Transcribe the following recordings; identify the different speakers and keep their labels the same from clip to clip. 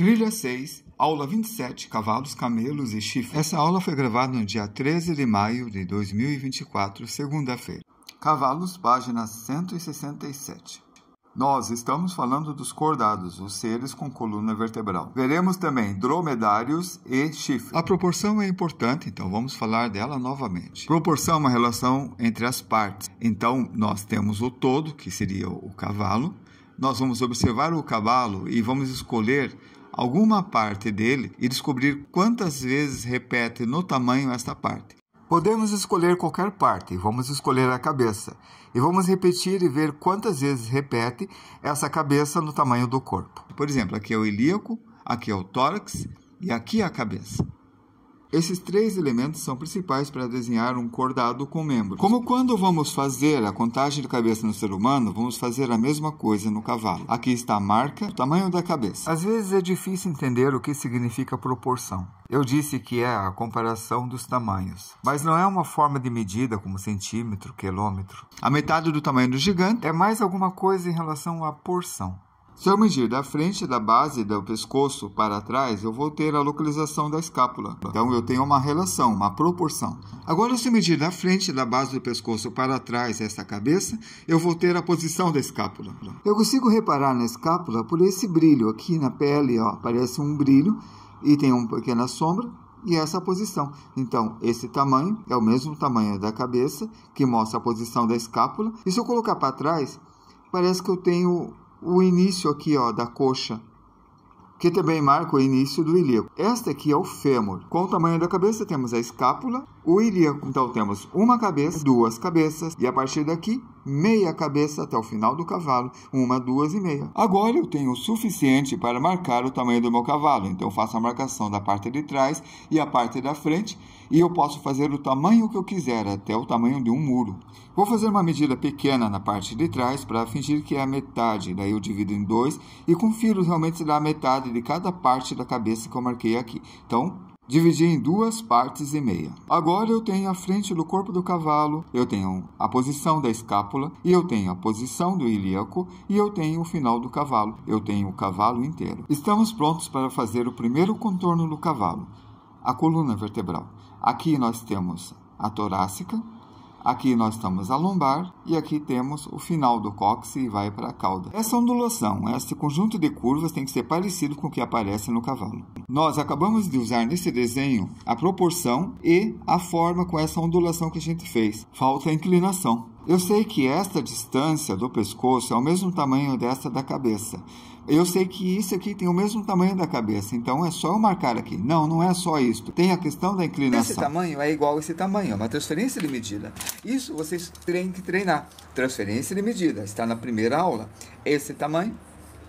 Speaker 1: Trilha 6, aula 27, cavalos, camelos e chifres. Essa aula foi gravada no dia 13 de maio de 2024, segunda-feira. Cavalos, página 167. Nós estamos falando dos cordados, os seres com coluna vertebral. Veremos também dromedários e chifres. A proporção é importante, então vamos falar dela novamente. Proporção é uma relação entre as partes. Então, nós temos o todo, que seria o cavalo. Nós vamos observar o cavalo e vamos escolher alguma parte dele e descobrir quantas vezes repete no tamanho esta parte. Podemos escolher qualquer parte, vamos escolher a cabeça e vamos repetir e ver quantas vezes repete essa cabeça no tamanho do corpo. Por exemplo, aqui é o ilíaco, aqui é o tórax e aqui é a cabeça. Esses três elementos são principais para desenhar um cordado com membros. Como quando vamos fazer a contagem de cabeça no ser humano, vamos fazer a mesma coisa no cavalo. Aqui está a marca, o tamanho da cabeça. Às vezes é difícil entender o que significa proporção. Eu disse que é a comparação dos tamanhos, mas não é uma forma de medida como centímetro, quilômetro. A metade do tamanho do gigante é mais alguma coisa em relação à porção. Se eu medir da frente da base do pescoço para trás, eu vou ter a localização da escápula. Então eu tenho uma relação, uma proporção. Agora, se eu medir da frente da base do pescoço para trás essa cabeça, eu vou ter a posição da escápula. Eu consigo reparar na escápula por esse brilho aqui na pele, ó, parece um brilho e tem uma pequena sombra e essa posição. Então, esse tamanho é o mesmo tamanho da cabeça, que mostra a posição da escápula. E se eu colocar para trás, parece que eu tenho o início aqui ó, da coxa, que também marca o início do ilíaco. Esta aqui é o fêmur. Com o tamanho da cabeça temos a escápula, o ilíaco. Então temos uma cabeça, duas cabeças e a partir daqui meia cabeça até o final do cavalo, uma, duas e meia. Agora eu tenho o suficiente para marcar o tamanho do meu cavalo, então faço a marcação da parte de trás e a parte da frente e eu posso fazer o tamanho que eu quiser, até o tamanho de um muro. Vou fazer uma medida pequena na parte de trás para fingir que é a metade, daí eu divido em dois e confiro realmente se dá a metade de cada parte da cabeça que eu marquei aqui. Então, dividi em duas partes e meia. Agora eu tenho a frente do corpo do cavalo, eu tenho a posição da escápula, e eu tenho a posição do ilíaco, e eu tenho o final do cavalo, eu tenho o cavalo inteiro. Estamos prontos para fazer o primeiro contorno do cavalo, a coluna vertebral. Aqui nós temos a torácica, Aqui nós temos a lombar e aqui temos o final do cóccix e vai para a cauda. Essa ondulação, esse conjunto de curvas tem que ser parecido com o que aparece no cavalo. Nós acabamos de usar nesse desenho a proporção e a forma com essa ondulação que a gente fez. Falta a inclinação. Eu sei que esta distância do pescoço é o mesmo tamanho desta da cabeça. Eu sei que isso aqui tem o mesmo tamanho da cabeça, então é só eu marcar aqui. Não, não é só isso. Tem a questão da inclinação.
Speaker 2: Esse tamanho é igual a esse tamanho, é uma transferência de medida. Isso vocês têm que treinar. Transferência de medida, está na primeira aula. Esse tamanho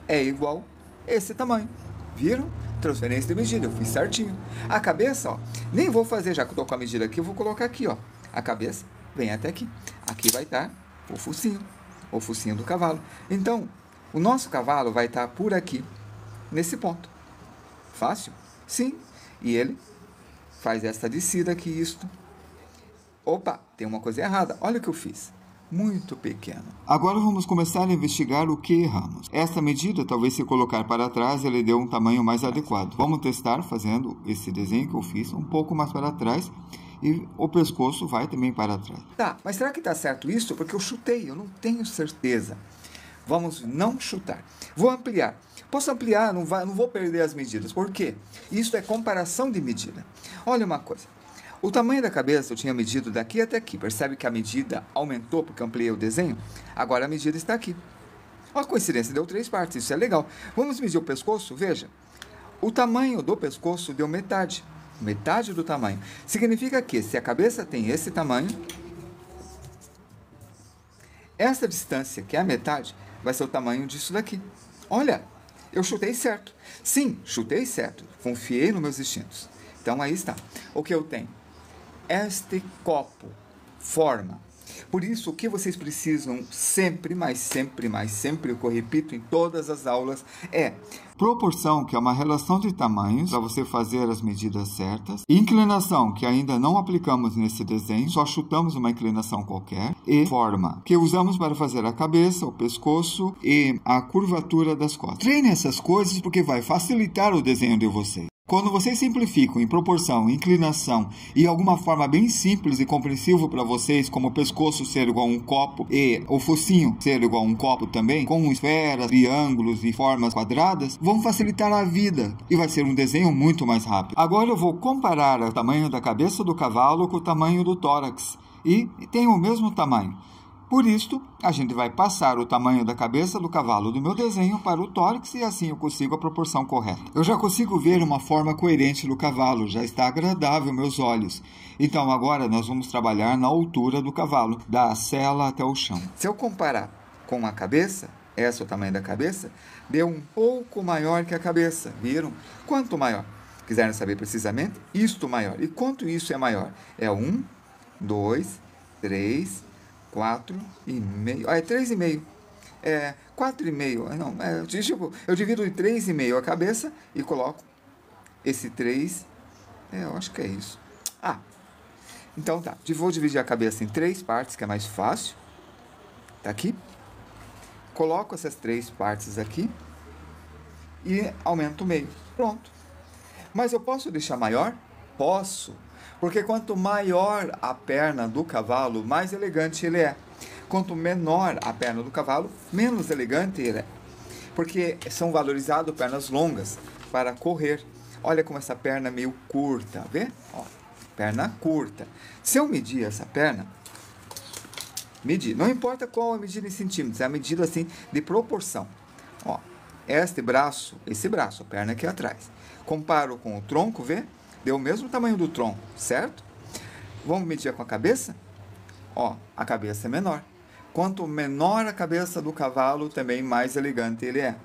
Speaker 2: é igual a esse tamanho. Viram? Transferência de medida, eu fiz certinho. A cabeça, ó, nem vou fazer, já que estou com a medida aqui, eu vou colocar aqui, ó. A cabeça vem até aqui. Aqui vai estar o focinho, o focinho do cavalo. Então, o nosso cavalo vai estar por aqui, nesse ponto. Fácil? Sim. E ele faz essa descida aqui, isto. Opa, tem uma coisa errada. Olha o que eu fiz. Muito pequeno.
Speaker 1: Agora vamos começar a investigar o que erramos. Esta medida, talvez se colocar para trás, ele deu um tamanho mais adequado. Vamos testar fazendo esse desenho que eu fiz um pouco mais para trás e o pescoço vai também para trás.
Speaker 2: Tá, mas será que está certo isso? Porque eu chutei, eu não tenho certeza. Vamos não chutar. Vou ampliar. Posso ampliar, não, vai, não vou perder as medidas. Por quê? Isso é comparação de medida. Olha uma coisa. O tamanho da cabeça eu tinha medido daqui até aqui. Percebe que a medida aumentou porque ampliei o desenho? Agora a medida está aqui. A coincidência, deu três partes. Isso é legal. Vamos medir o pescoço? Veja. O tamanho do pescoço deu metade metade do tamanho. Significa que se a cabeça tem esse tamanho, essa distância, que é a metade, vai ser o tamanho disso daqui. Olha, eu chutei certo. Sim, chutei certo. Confiei nos meus instintos. Então aí está. O que eu tenho? Este copo forma Por isso, o que vocês precisam sempre, mais sempre, mais sempre, que eu repito em todas as aulas, é
Speaker 1: proporção, que é uma relação de tamanhos para você fazer as medidas certas, inclinação, que ainda não aplicamos nesse desenho, só chutamos uma inclinação qualquer, e forma, que usamos para fazer a cabeça, o pescoço e a curvatura das costas. Treine essas coisas porque vai facilitar o desenho de vocês. Quando vocês simplificam em proporção, inclinação e alguma forma bem simples e compreensível para vocês, como o pescoço ser igual a um copo e o focinho ser igual a um copo também, com esferas, triângulos e formas quadradas, vão facilitar a vida e vai ser um desenho muito mais rápido. Agora eu vou comparar o tamanho da cabeça do cavalo com o tamanho do tórax e tem o mesmo tamanho. Por isto, a gente vai passar o tamanho da cabeça do cavalo do meu desenho para o tórax e assim eu consigo a proporção correta. Eu já consigo ver uma forma coerente do cavalo, já está agradável meus olhos. Então agora nós vamos trabalhar na altura do cavalo, da sela até o chão.
Speaker 2: Se eu comparar com a cabeça, esse é o tamanho da cabeça, deu um pouco maior que a cabeça, viram? Quanto maior? Quiserem saber precisamente? Isto maior. E quanto isso é maior? É um, dois, três, 4,5. Ah, é 3,5. É 4,5. Não, é, tipo, eu divido em 3,5 a cabeça e coloco esse 3. É, eu acho que é isso. Ah, então tá. Vou dividir a cabeça em três partes, que é mais fácil. Tá aqui. Coloco essas três partes aqui e aumento o meio. Pronto. Mas eu posso deixar maior? Posso. Porque quanto maior a perna do cavalo, mais elegante ele é. Quanto menor a perna do cavalo, menos elegante ele é. Porque são valorizadas pernas longas para correr. Olha como essa perna é meio curta, vê? Ó, perna curta. Se eu medir essa perna, medir, não importa qual a medida em centímetros, é a medida assim de proporção. Ó, este braço, esse braço, a perna aqui atrás. Comparo com o tronco, vê? Deu o mesmo tamanho do tronco, certo? Vamos medir com a cabeça? Ó, a cabeça é menor. Quanto menor a cabeça do cavalo, também mais elegante ele é.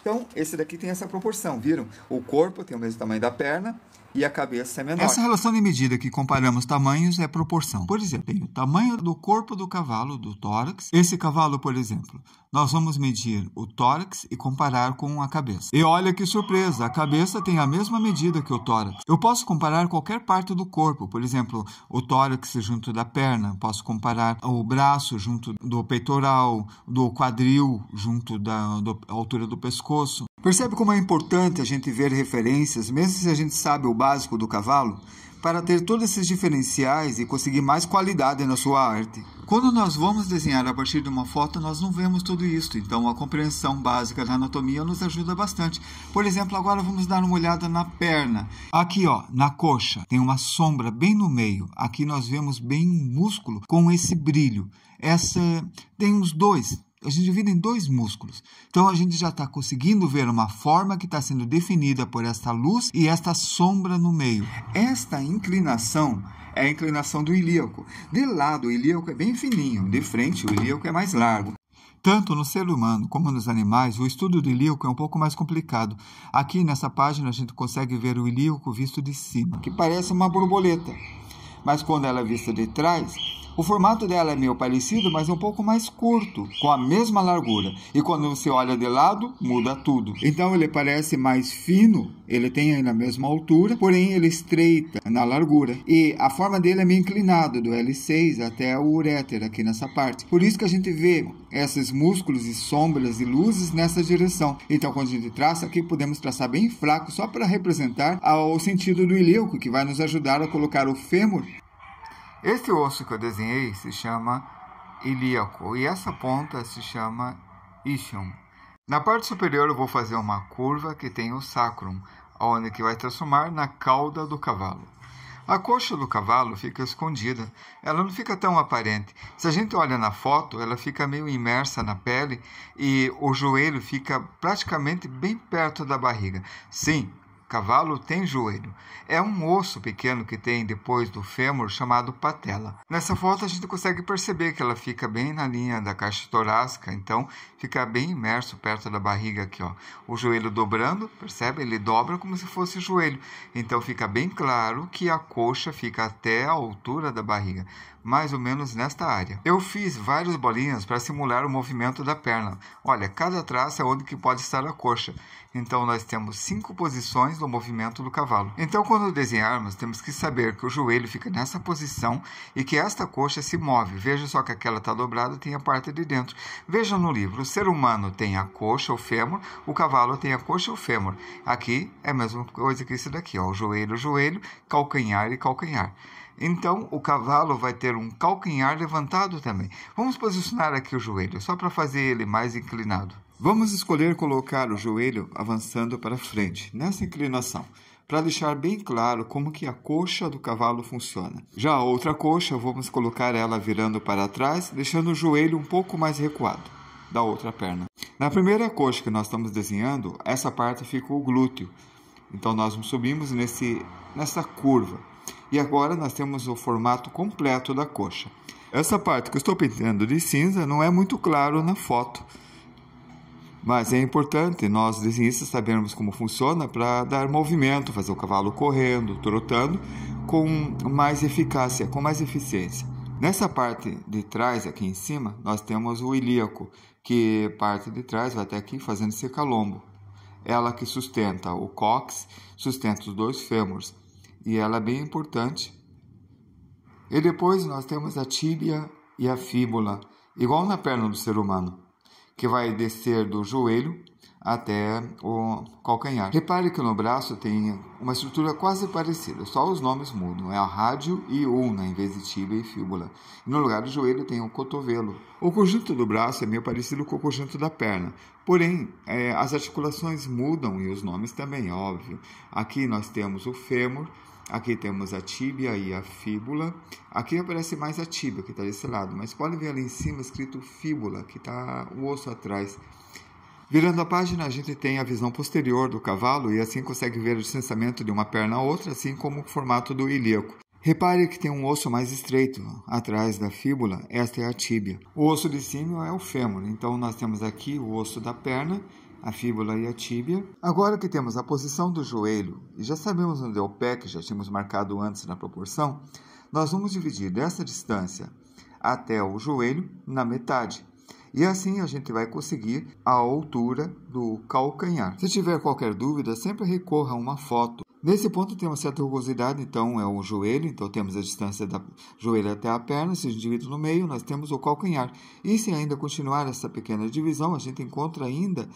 Speaker 2: Então, esse daqui tem essa proporção, viram? O corpo tem o mesmo tamanho da perna e a cabeça é menor.
Speaker 1: Essa relação de medida que comparamos tamanhos é proporção. Por exemplo, tem o tamanho do corpo do cavalo, do tórax. Esse cavalo, por exemplo, nós vamos medir o tórax e comparar com a cabeça. E olha que surpresa, a cabeça tem a mesma medida que o tórax. Eu posso comparar qualquer parte do corpo, por exemplo, o tórax junto da perna, posso comparar o braço junto do peitoral, do quadril junto da altura do pescoço. Percebe como é importante a gente ver referências, mesmo se a gente sabe o básico do cavalo? para ter todos esses diferenciais e conseguir mais qualidade na sua arte. Quando nós vamos desenhar a partir de uma foto, nós não vemos tudo isso, então a compreensão básica da anatomia nos ajuda bastante. Por exemplo, agora vamos dar uma olhada na perna. Aqui, ó, na coxa, tem uma sombra bem no meio. Aqui nós vemos bem um músculo com esse brilho. Essa tem uns dois, a gente divide em dois músculos. Então a gente já está conseguindo ver uma forma que está sendo definida por esta luz e esta sombra no meio. Esta inclinação é a inclinação do ilíaco. De lado, o ilíaco é bem fininho, de frente, o ilíaco é mais largo. Tanto no ser humano como nos animais, o estudo do ilíaco é um pouco mais complicado. Aqui nessa página a gente consegue ver o ilíaco visto de cima, que parece uma borboleta. Mas quando ela é vista de trás, o formato dela é meio parecido, mas é um pouco mais curto, com a mesma largura. E quando você olha de lado, muda tudo. Então ele parece mais fino, ele tem ainda a mesma altura, porém ele estreita na largura. E a forma dele é meio inclinado, do L6 até o uréter aqui nessa parte. Por isso que a gente vê esses músculos e sombras e luzes nessa direção. Então quando a gente traça aqui, podemos traçar bem fraco, só para representar o sentido do ilíaco, que vai nos ajudar a colocar o fêmur este osso que eu desenhei se chama ilíaco e essa ponta se chama ischium. Na parte superior eu vou fazer uma curva que tem o sacrum, onde que vai transformar na cauda do cavalo. A coxa do cavalo fica escondida, ela não fica tão aparente. Se a gente olha na foto, ela fica meio imersa na pele e o joelho fica praticamente bem perto da barriga. Sim, Cavalo tem joelho. É um osso pequeno que tem depois do fêmur chamado patela. Nessa foto a gente consegue perceber que ela fica bem na linha da caixa torácica, então fica bem imerso perto da barriga aqui, ó. O joelho dobrando, percebe? Ele dobra como se fosse joelho. Então fica bem claro que a coxa fica até a altura da barriga. Mais ou menos nesta área. Eu fiz várias bolinhas para simular o movimento da perna. Olha, cada traço é onde que pode estar a coxa. Então nós temos cinco posições do movimento do cavalo. Então quando desenharmos, temos que saber que o joelho fica nessa posição e que esta coxa se move. Veja só que aquela está dobrada tem a parte de dentro. Veja no livro, o ser humano tem a coxa, o fêmur, o cavalo tem a coxa, o fêmur. Aqui é a mesma coisa que isso daqui, ó, o joelho, o joelho, calcanhar e calcanhar. Então, o cavalo vai ter um calcanhar levantado também. Vamos posicionar aqui o joelho, só para fazer ele mais inclinado. Vamos escolher colocar o joelho avançando para frente, nessa inclinação, para deixar bem claro como que a coxa do cavalo funciona. Já a outra coxa, vamos colocar ela virando para trás, deixando o joelho um pouco mais recuado da outra perna. Na primeira coxa que nós estamos desenhando, essa parte fica o glúteo. Então nós subimos nesse, nessa curva. E agora nós temos o formato completo da coxa. Essa parte que eu estou pintando de cinza não é muito claro na foto. Mas é importante nós desenhistas sabermos como funciona para dar movimento, fazer o cavalo correndo, trotando com mais eficácia, com mais eficiência. Nessa parte de trás, aqui em cima, nós temos o ilíaco, que parte de trás vai até aqui fazendo esse calombo. Ela que sustenta o cox, sustenta os dois fêmurs, e ela é bem importante. E depois nós temos a tíbia e a fíbula, igual na perna do ser humano que vai descer do joelho até o calcanhar. Repare que no braço tem uma estrutura quase parecida, só os nomes mudam. É a rádio e ulna em vez de tíbia e fíbula. E no lugar do joelho tem o cotovelo. O conjunto do braço é meio parecido com o conjunto da perna, porém é, as articulações mudam e os nomes também, óbvio. Aqui nós temos o fêmur, Aqui temos a tíbia e a fíbula. Aqui aparece mais a tíbia, que está desse lado, mas pode ver ali em cima escrito fíbula, que está o osso atrás. Virando a página, a gente tem a visão posterior do cavalo e assim consegue ver o distanciamento de uma perna a outra, assim como o formato do ilíaco. Repare que tem um osso mais estreito atrás da fíbula, esta é a tíbia. O osso de cima é o fêmur, então nós temos aqui o osso da perna a fíbula e a tíbia. Agora que temos a posição do joelho e já sabemos onde é o pé, que já tínhamos marcado antes na proporção, nós vamos dividir dessa distância até o joelho na metade. E assim a gente vai conseguir a altura do calcanhar. Se tiver qualquer dúvida, sempre recorra a uma foto. Nesse ponto tem uma certa rugosidade, então é o joelho, então temos a distância da joelho até a perna, se a gente divide no meio, nós temos o calcanhar. E se ainda continuar essa pequena divisão, a gente encontra ainda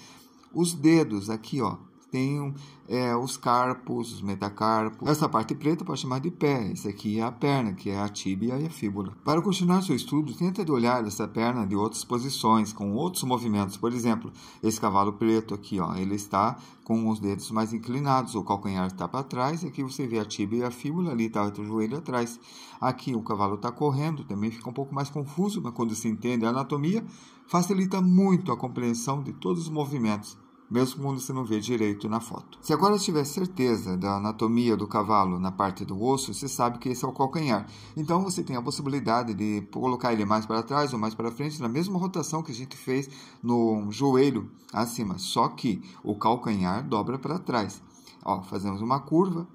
Speaker 1: os dedos aqui, ó, tem é, os carpos, os metacarpos. Essa parte preta pode chamar de pé. Esse aqui é a perna, que é a tíbia e a fíbula. Para continuar seu estudo, tenta de olhar essa perna de outras posições, com outros movimentos. Por exemplo, esse cavalo preto aqui, ó, ele está com os dedos mais inclinados, o calcanhar está para trás. Aqui você vê a tíbia e a fíbula, ali está o joelho atrás. Aqui o cavalo está correndo, também fica um pouco mais confuso, mas quando se entende a anatomia, facilita muito a compreensão de todos os movimentos mesmo quando você não vê direito na foto. Se agora tiver certeza da anatomia do cavalo na parte do osso, você sabe que esse é o calcanhar. Então você tem a possibilidade de colocar ele mais para trás ou mais para frente na mesma rotação que a gente fez no joelho acima, só que o calcanhar dobra para trás. Ó, fazemos uma curva,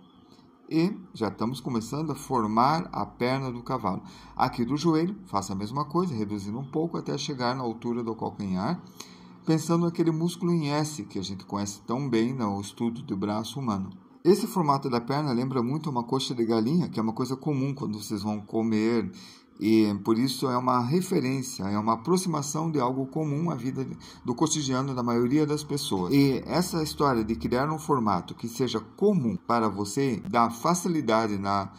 Speaker 1: e já estamos começando a formar a perna do cavalo. Aqui do joelho, faça a mesma coisa, reduzindo um pouco até chegar na altura do calcanhar pensando naquele músculo em S que a gente conhece tão bem no estudo do braço humano. Esse formato da perna lembra muito uma coxa de galinha, que é uma coisa comum quando vocês vão comer, e por isso é uma referência, é uma aproximação de algo comum à vida do cotidiano da maioria das pessoas. E essa história de criar um formato que seja comum para você dá facilidade na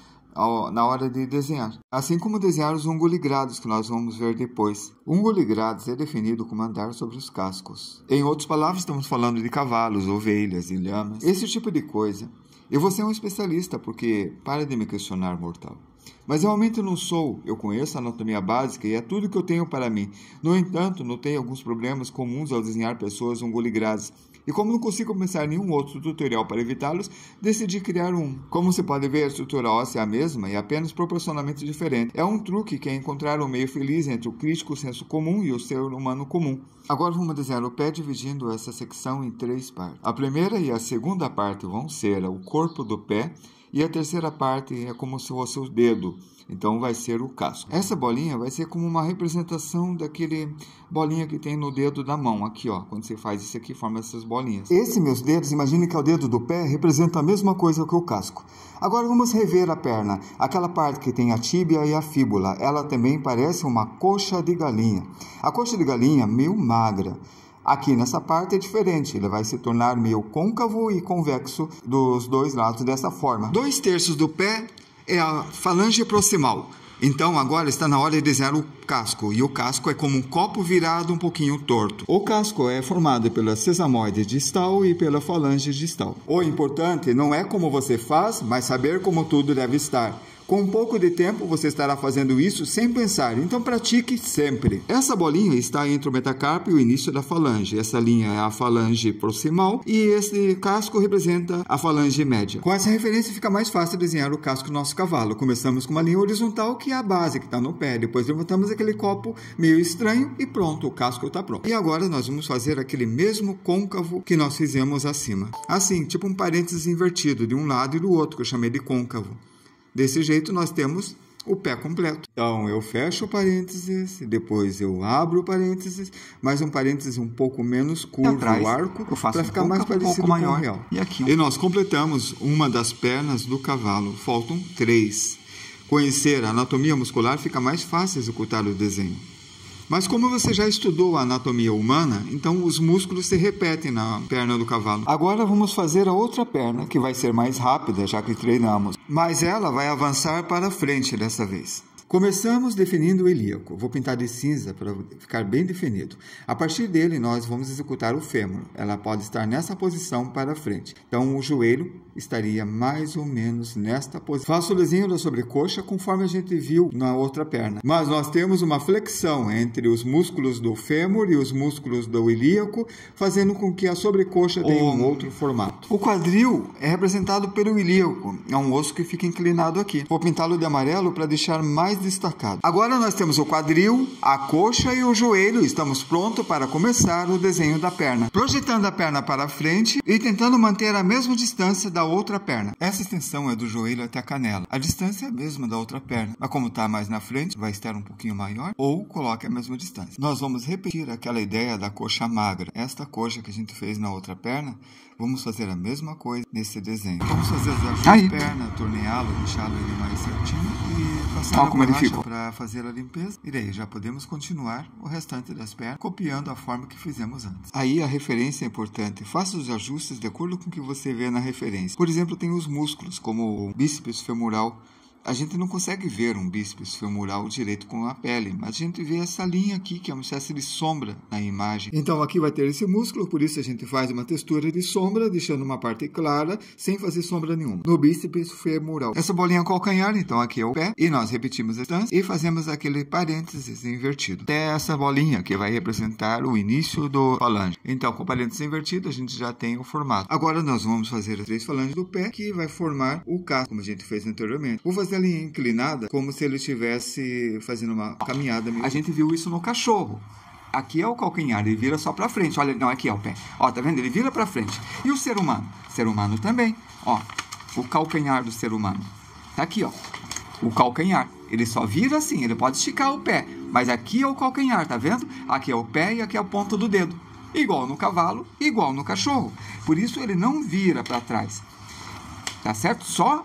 Speaker 1: na hora de desenhar, assim como desenhar os ungoligrados que nós vamos ver depois. Ungoligrados é definido como andar sobre os cascos. Em outras palavras, estamos falando de cavalos, ovelhas e lhamas, esse tipo de coisa. E você é um especialista, porque para de me questionar, mortal. Mas realmente não sou. Eu conheço a anatomia básica e é tudo que eu tenho para mim. No entanto, notei alguns problemas comuns ao desenhar pessoas ungoligradas e como não consigo pensar nenhum outro tutorial para evitá-los, decidi criar um. Como você pode ver, a estrutura óssea é a mesma e apenas proporcionalmente diferente. É um truque que é encontrar um meio feliz entre o crítico senso comum e o ser humano comum. Agora vamos desenhar o pé dividindo essa secção em três partes. A primeira e a segunda parte vão ser o corpo do pé E a terceira parte é como se fosse o dedo, então vai ser o casco. Essa bolinha vai ser como uma representação daquele bolinha que tem no dedo da mão, aqui ó, quando você faz isso aqui forma essas bolinhas. Esse meus dedos, imagine que é o dedo do pé, representa a mesma coisa que o casco. Agora vamos rever a perna, aquela parte que tem a tíbia e a fíbula, ela também parece uma coxa de galinha. A coxa de galinha meio magra. Aqui nessa parte é diferente, ele vai se tornar meio côncavo e convexo dos dois lados dessa forma. Dois terços do pé é a falange proximal. Então agora está na hora de desenhar o casco, e o casco é como um copo virado um pouquinho torto. O casco é formado pela sesamoide distal e pela falange distal. O importante não é como você faz, mas saber como tudo deve estar. Com pouco de tempo você estará fazendo isso sem pensar, então pratique sempre. Essa bolinha está entre o metacarpo e o início da falange. Essa linha é a falange proximal e esse casco representa a falange média. Com essa referência fica mais fácil desenhar o casco do nosso cavalo. Começamos com uma linha horizontal que é a base que está no pé, depois levantamos aquele copo meio estranho e pronto, o casco está pronto. E agora nós vamos fazer aquele mesmo côncavo que nós fizemos acima. Assim, tipo um parênteses invertido de um lado e do outro, que eu chamei de côncavo. Desse jeito, nós temos o pé completo. Então, eu fecho o parênteses, depois eu abro o parênteses, mais um parênteses um pouco menos curvo,
Speaker 2: atrás,
Speaker 1: o arco,
Speaker 2: para
Speaker 1: um ficar mais parecido um maior. com o real. E, aqui, e nós completamos uma das pernas do cavalo. Faltam três. Conhecer a anatomia muscular fica mais fácil executar o desenho. Mas como você já estudou a anatomia humana, então os músculos se repetem na perna do cavalo. Agora vamos fazer a outra perna, que vai ser mais rápida, já que treinamos. Mas ela vai avançar para frente dessa vez. Começamos definindo o ilíaco. Vou pintar de cinza para ficar bem definido. A partir dele, nós vamos executar o fêmur. Ela pode estar nessa posição para frente. Então, o joelho estaria mais ou menos nesta posição. Faço o desenho da sobrecoxa conforme a gente viu na outra perna. Mas nós temos uma flexão entre os músculos do fêmur e os músculos do ilíaco, fazendo com que a sobrecoxa tenha um outro formato. O quadril é representado pelo ilíaco. É um osso que fica inclinado aqui. Vou pintá-lo de amarelo para deixar mais mais destacado. Agora nós temos o quadril, a coxa e o joelho. Estamos prontos para começar o desenho da perna. Projetando a perna para frente e tentando manter a mesma distância da outra perna. Essa extensão é do joelho até a canela. A distância é a mesma da outra perna, mas como está mais na frente, vai estar um pouquinho maior ou coloque a mesma distância. Nós vamos repetir aquela ideia da coxa magra. Esta coxa que a gente fez na outra perna, vamos fazer a mesma coisa nesse desenho. Vamos fazer as ajustes perna, torneá-lo, deixá-lo ali mais certinho e passar a borracha para fazer a limpeza. E daí já podemos continuar o restante das pernas copiando a forma que fizemos antes. Aí a referência é importante. Faça os ajustes de acordo com o que você vê na referência. Por exemplo, tem os músculos, como o bíceps femoral a gente não consegue ver um bíceps femoral direito com a pele, mas a gente vê essa linha aqui, que é uma espécie de sombra na imagem. Então aqui vai ter esse músculo, por isso a gente faz uma textura de sombra, deixando uma parte clara, sem fazer sombra nenhuma. No bíceps femoral. Essa bolinha calcanhar, então aqui é o pé, e nós repetimos a distância e fazemos aquele parênteses invertido. Até essa bolinha, que vai representar o início do falange. Então, com parênteses invertido, a gente já tem o formato. Agora nós vamos fazer as três falanges do pé, que vai formar o casco, como a gente fez anteriormente. Vou fazer linha inclinada, como se ele estivesse fazendo uma caminhada.
Speaker 2: A gente viu isso no cachorro. Aqui é o calcanhar, ele vira só para frente. Olha, não, aqui é o pé. Ó, tá vendo? Ele vira para frente. E o ser humano? Ser humano também. Ó, o calcanhar do ser humano. Tá aqui, ó. O calcanhar. Ele só vira assim, ele pode esticar o pé. Mas aqui é o calcanhar, tá vendo? Aqui é o pé e aqui é a ponta do dedo. Igual no cavalo, igual no cachorro. Por isso ele não vira para trás. Tá certo? Só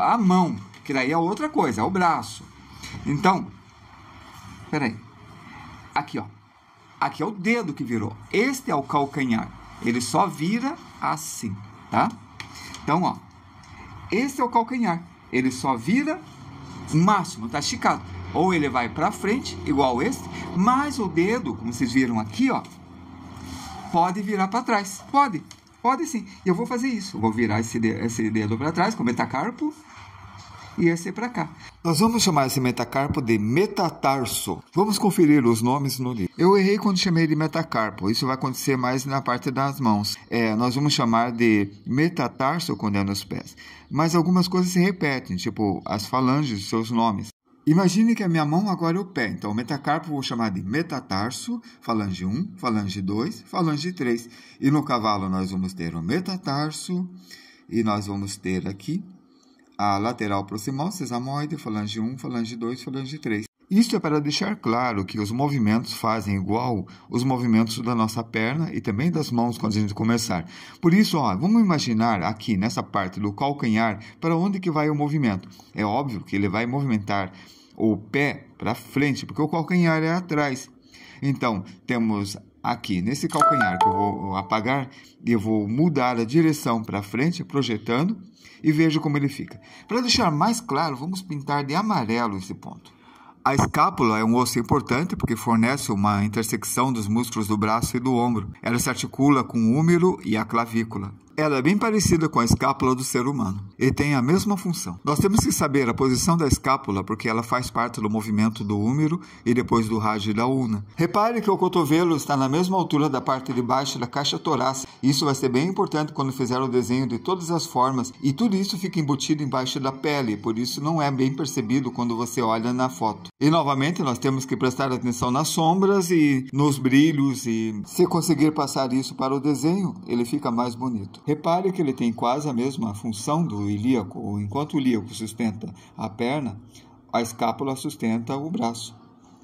Speaker 2: a mão que daí é outra coisa, é o braço. Então, peraí. Aqui, ó. Aqui é o dedo que virou. Este é o calcanhar. Ele só vira assim, tá? Então, ó. Este é o calcanhar. Ele só vira máximo, tá esticado. Ou ele vai para frente, igual este, mas o dedo, como vocês viram aqui, ó, pode virar para trás. Pode, pode sim. E eu vou fazer isso. vou virar esse dedo, esse dedo para trás com metacarpo e esse para cá.
Speaker 1: Nós vamos chamar esse metacarpo de metatarso. Vamos conferir os nomes no livro. Eu errei quando chamei de metacarpo. Isso vai acontecer mais na parte das mãos. É, nós vamos chamar de metatarso quando é nos pés. Mas algumas coisas se repetem, tipo as falanges, seus nomes. Imagine que a minha mão agora é o pé. Então, o metacarpo vou chamar de metatarso, falange 1, falange 2, falange 3. E no cavalo nós vamos ter o metatarso e nós vamos ter aqui a lateral proximal, sesamoide, falange 1, falange 2, falange 3. Isto é para deixar claro que os movimentos fazem igual os movimentos da nossa perna e também das mãos quando a gente começar. Por isso, ó, vamos imaginar aqui nessa parte do calcanhar para onde que vai o movimento. É óbvio que ele vai movimentar o pé para frente, porque o calcanhar é atrás. Então, temos aqui nesse calcanhar que eu vou apagar e eu vou mudar a direção para frente, projetando e veja como ele fica. Para deixar mais claro, vamos pintar de amarelo esse ponto. A escápula é um osso importante porque fornece uma intersecção dos músculos do braço e do ombro. Ela se articula com o úmero e a clavícula. Ela é bem parecida com a escápula do ser humano e tem a mesma função. Nós temos que saber a posição da escápula porque ela faz parte do movimento do úmero e depois do rádio da una. Repare que o cotovelo está na mesma altura da parte de baixo da caixa torácica. Isso vai ser bem importante quando fizer o desenho de todas as formas e tudo isso fica embutido embaixo da pele, por isso não é bem percebido quando você olha na foto. E novamente nós temos que prestar atenção nas sombras e nos brilhos e se conseguir passar isso para o desenho, ele fica mais bonito. Repare que ele tem quase a mesma função do ilíaco. Enquanto o ilíaco sustenta a perna, a escápula sustenta o braço.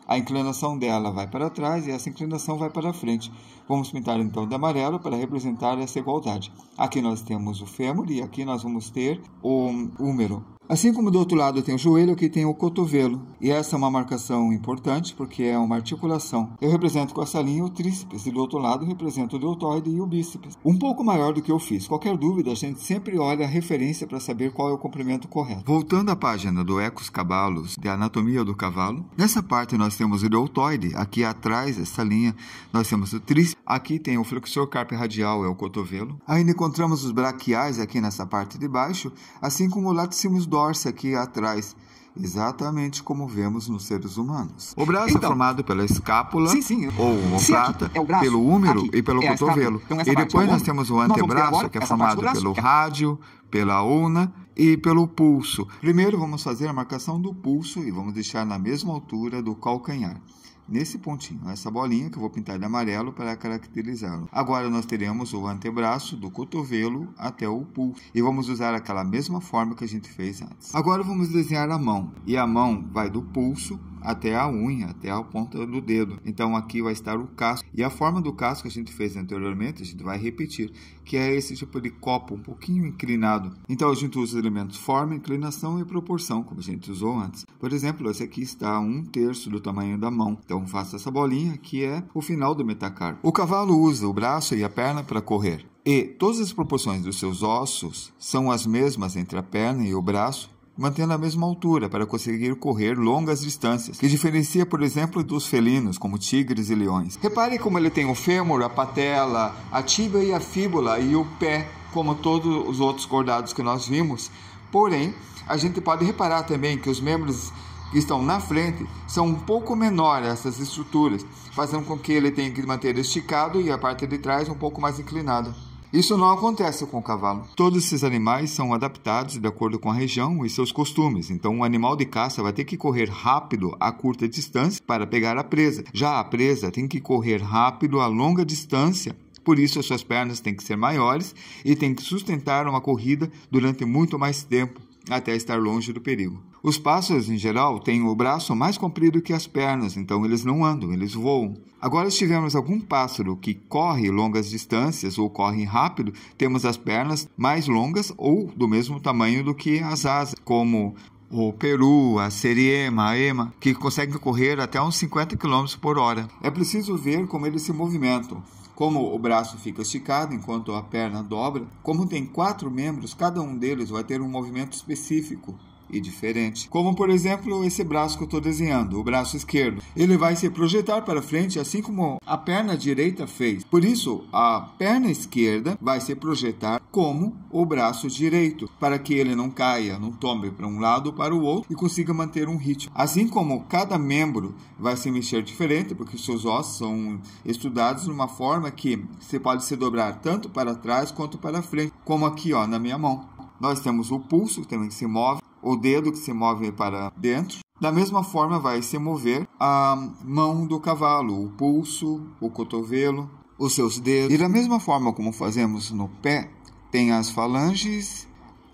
Speaker 1: A inclinação dela vai para trás e essa inclinação vai para frente. Vamos pintar então de amarelo para representar essa igualdade. Aqui nós temos o fêmur e aqui nós vamos ter o húmero. Assim como do outro lado tem o joelho, aqui tem o cotovelo. E essa é uma marcação importante porque é uma articulação. Eu represento com essa linha o tríceps e do outro lado represento o deltoide e o bíceps. Um pouco maior do que eu fiz. Qualquer dúvida, a gente sempre olha a referência para saber qual é o comprimento correto. Voltando à página do Ecos Cabalos, de anatomia do cavalo, nessa parte nós temos o deltoide. Aqui atrás, essa linha, nós temos o tríceps. Aqui tem o flexor carpe radial, é o cotovelo. Ainda encontramos os braquiais aqui nessa parte de baixo, assim como o dorsi torce aqui atrás, exatamente como vemos nos seres humanos. O braço é então, é formado pela escápula sim, sim. ou omoplata, é braço, pelo úmero aqui, e pelo é cotovelo. Então, e depois nós temos o antebraço, que é formado pelo rádio, pela una e pelo pulso. Primeiro vamos fazer a marcação do pulso e vamos deixar na mesma altura do calcanhar nesse pontinho, essa bolinha que eu vou pintar de amarelo para caracterizá-lo. Agora nós teremos o antebraço do cotovelo até o pulso e vamos usar aquela mesma forma que a gente fez antes. Agora vamos desenhar a mão e a mão vai do pulso até a unha, até a ponta do dedo. Então aqui vai estar o casco. E a forma do casco que a gente fez anteriormente, a gente vai repetir, que é esse tipo de copo um pouquinho inclinado. Então a gente usa os elementos forma, inclinação e proporção, como a gente usou antes. Por exemplo, esse aqui está um terço do tamanho da mão. Então faça essa bolinha que é o final do metacarpo. O cavalo usa o braço e a perna para correr. E todas as proporções dos seus ossos são as mesmas entre a perna e o braço mantendo a mesma altura para conseguir correr longas distâncias, que diferencia, por exemplo, dos felinos, como tigres e leões. Repare como ele tem o fêmur, a patela, a tíbia e a fíbula e o pé, como todos os outros cordados que nós vimos. Porém, a gente pode reparar também que os membros que estão na frente são um pouco menores essas estruturas, fazendo com que ele tenha que manter esticado e a parte de trás um pouco mais inclinada. Isso não acontece com o cavalo. Todos esses animais são adaptados de acordo com a região e seus costumes. Então, um animal de caça vai ter que correr rápido a curta distância para pegar a presa. Já a presa tem que correr rápido a longa distância por isso, as suas pernas têm que ser maiores e tem que sustentar uma corrida durante muito mais tempo até estar longe do perigo. Os pássaros, em geral, têm o braço mais comprido que as pernas, então eles não andam, eles voam. Agora, se tivermos algum pássaro que corre longas distâncias ou corre rápido, temos as pernas mais longas ou do mesmo tamanho do que as asas, como o peru, a seriema, a ema, que conseguem correr até uns 50 km por hora. É preciso ver como eles se movimentam. Como o braço fica esticado enquanto a perna dobra, como tem quatro membros, cada um deles vai ter um movimento específico e diferente. Como, por exemplo, esse braço que eu estou desenhando, o braço esquerdo. Ele vai se projetar para frente, assim como a perna direita fez. Por isso, a perna esquerda vai se projetar como o braço direito, para que ele não caia, não tombe para um lado ou para o outro e consiga manter um ritmo. Assim como cada membro vai se mexer diferente, porque seus ossos são estudados de uma forma que você pode se dobrar tanto para trás quanto para frente, como aqui ó, na minha mão. Nós temos o pulso, que também se move, o dedo que se move para dentro. Da mesma forma, vai se mover a mão do cavalo, o pulso, o cotovelo, os seus dedos. E da mesma forma como fazemos no pé, tem as falanges,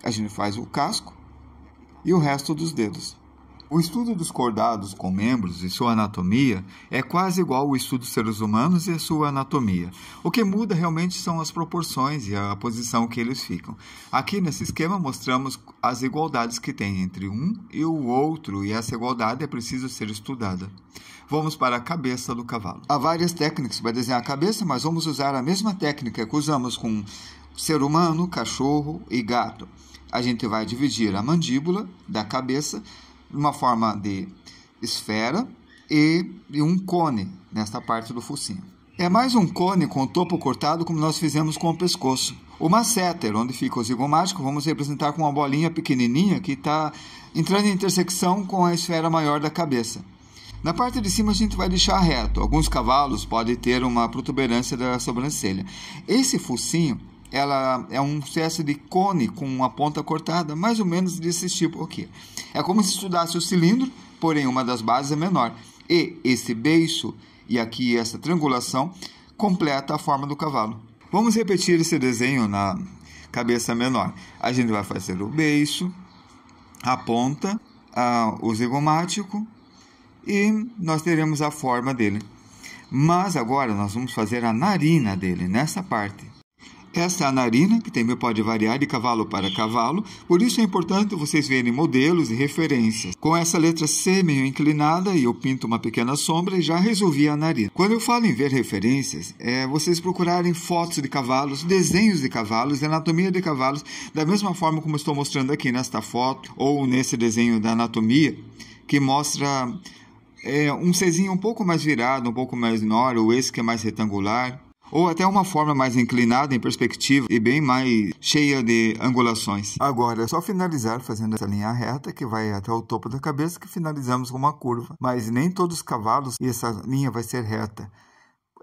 Speaker 1: a gente faz o casco, e o resto dos dedos. O estudo dos cordados com membros e sua anatomia é quase igual ao estudo dos seres humanos e a sua anatomia. O que muda realmente são as proporções e a posição que eles ficam. Aqui nesse esquema mostramos as igualdades que tem entre um e o outro, e essa igualdade é preciso ser estudada. Vamos para a cabeça do cavalo. Há várias técnicas para desenhar a cabeça, mas vamos usar a mesma técnica que usamos com ser humano, cachorro e gato. A gente vai dividir a mandíbula da cabeça uma forma de esfera e, um cone nesta parte do focinho. É mais um cone com o topo cortado, como nós fizemos com o pescoço. O masseter, onde fica o zigomático, vamos representar com uma bolinha pequenininha que está entrando em intersecção com a esfera maior da cabeça. Na parte de cima a gente vai deixar reto. Alguns cavalos podem ter uma protuberância da sobrancelha. Esse focinho ela é um espécie de cone com uma ponta cortada, mais ou menos desse tipo aqui. É como se estudasse o cilindro, porém uma das bases é menor. E esse beiço e aqui essa triangulação completa a forma do cavalo. Vamos repetir esse desenho na cabeça menor. A gente vai fazer o beiço, a ponta, a, o zigomático e nós teremos a forma dele. Mas agora nós vamos fazer a narina dele nessa parte. Essa é a narina, que também pode variar de cavalo para cavalo, por isso é importante vocês verem modelos e referências. Com essa letra C meio inclinada, eu pinto uma pequena sombra e já resolvi a narina. Quando eu falo em ver referências, é vocês procurarem fotos de cavalos, desenhos de cavalos, anatomia de cavalos, da mesma forma como estou mostrando aqui nesta foto ou nesse desenho da anatomia, que mostra é, um Czinho um pouco mais virado, um pouco mais menor, ou esse que é mais retangular ou até uma forma mais inclinada em perspectiva e bem mais cheia de angulações. Agora é só finalizar fazendo essa linha reta que vai até o topo da cabeça que finalizamos com uma curva. Mas nem todos os cavalos e essa linha vai ser reta.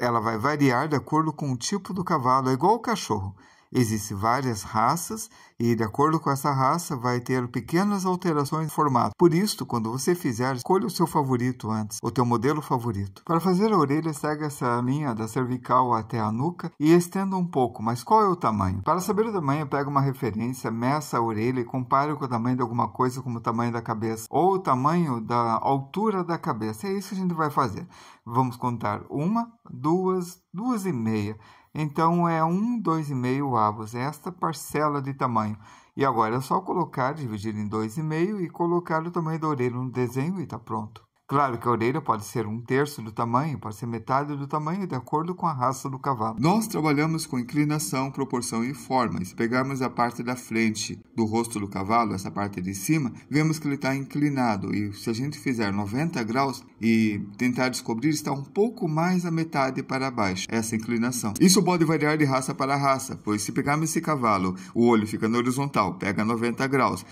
Speaker 1: Ela vai variar de acordo com o tipo do cavalo, é igual o cachorro. Existem várias raças e, de acordo com essa raça, vai ter pequenas alterações de formato. Por isso, quando você fizer, escolha o seu favorito antes, o teu modelo favorito. Para fazer a orelha, segue essa linha da cervical até a nuca e estenda um pouco, mas qual é o tamanho? Para saber o tamanho, pega uma referência, meça a orelha e compare com o tamanho de alguma coisa como o tamanho da cabeça ou o tamanho da altura da cabeça. É isso que a gente vai fazer. Vamos contar uma, duas, duas e meia. Então é 1, 2,5 avos, esta parcela de tamanho. E agora é só colocar, dividir em 2,5 e colocar o tamanho da orelha no desenho e está pronto. Claro que a orelha pode ser um terço do tamanho, pode ser metade do tamanho, de acordo com a raça do cavalo. Nós trabalhamos com inclinação, proporção e forma. Se pegarmos a parte da frente do rosto do cavalo, essa parte de cima, vemos que ele está inclinado. E se a gente fizer 90 graus e tentar descobrir, está um pouco mais a metade para baixo, essa inclinação. Isso pode variar de raça para raça, pois se pegarmos esse cavalo, o olho fica no horizontal, pega 90 graus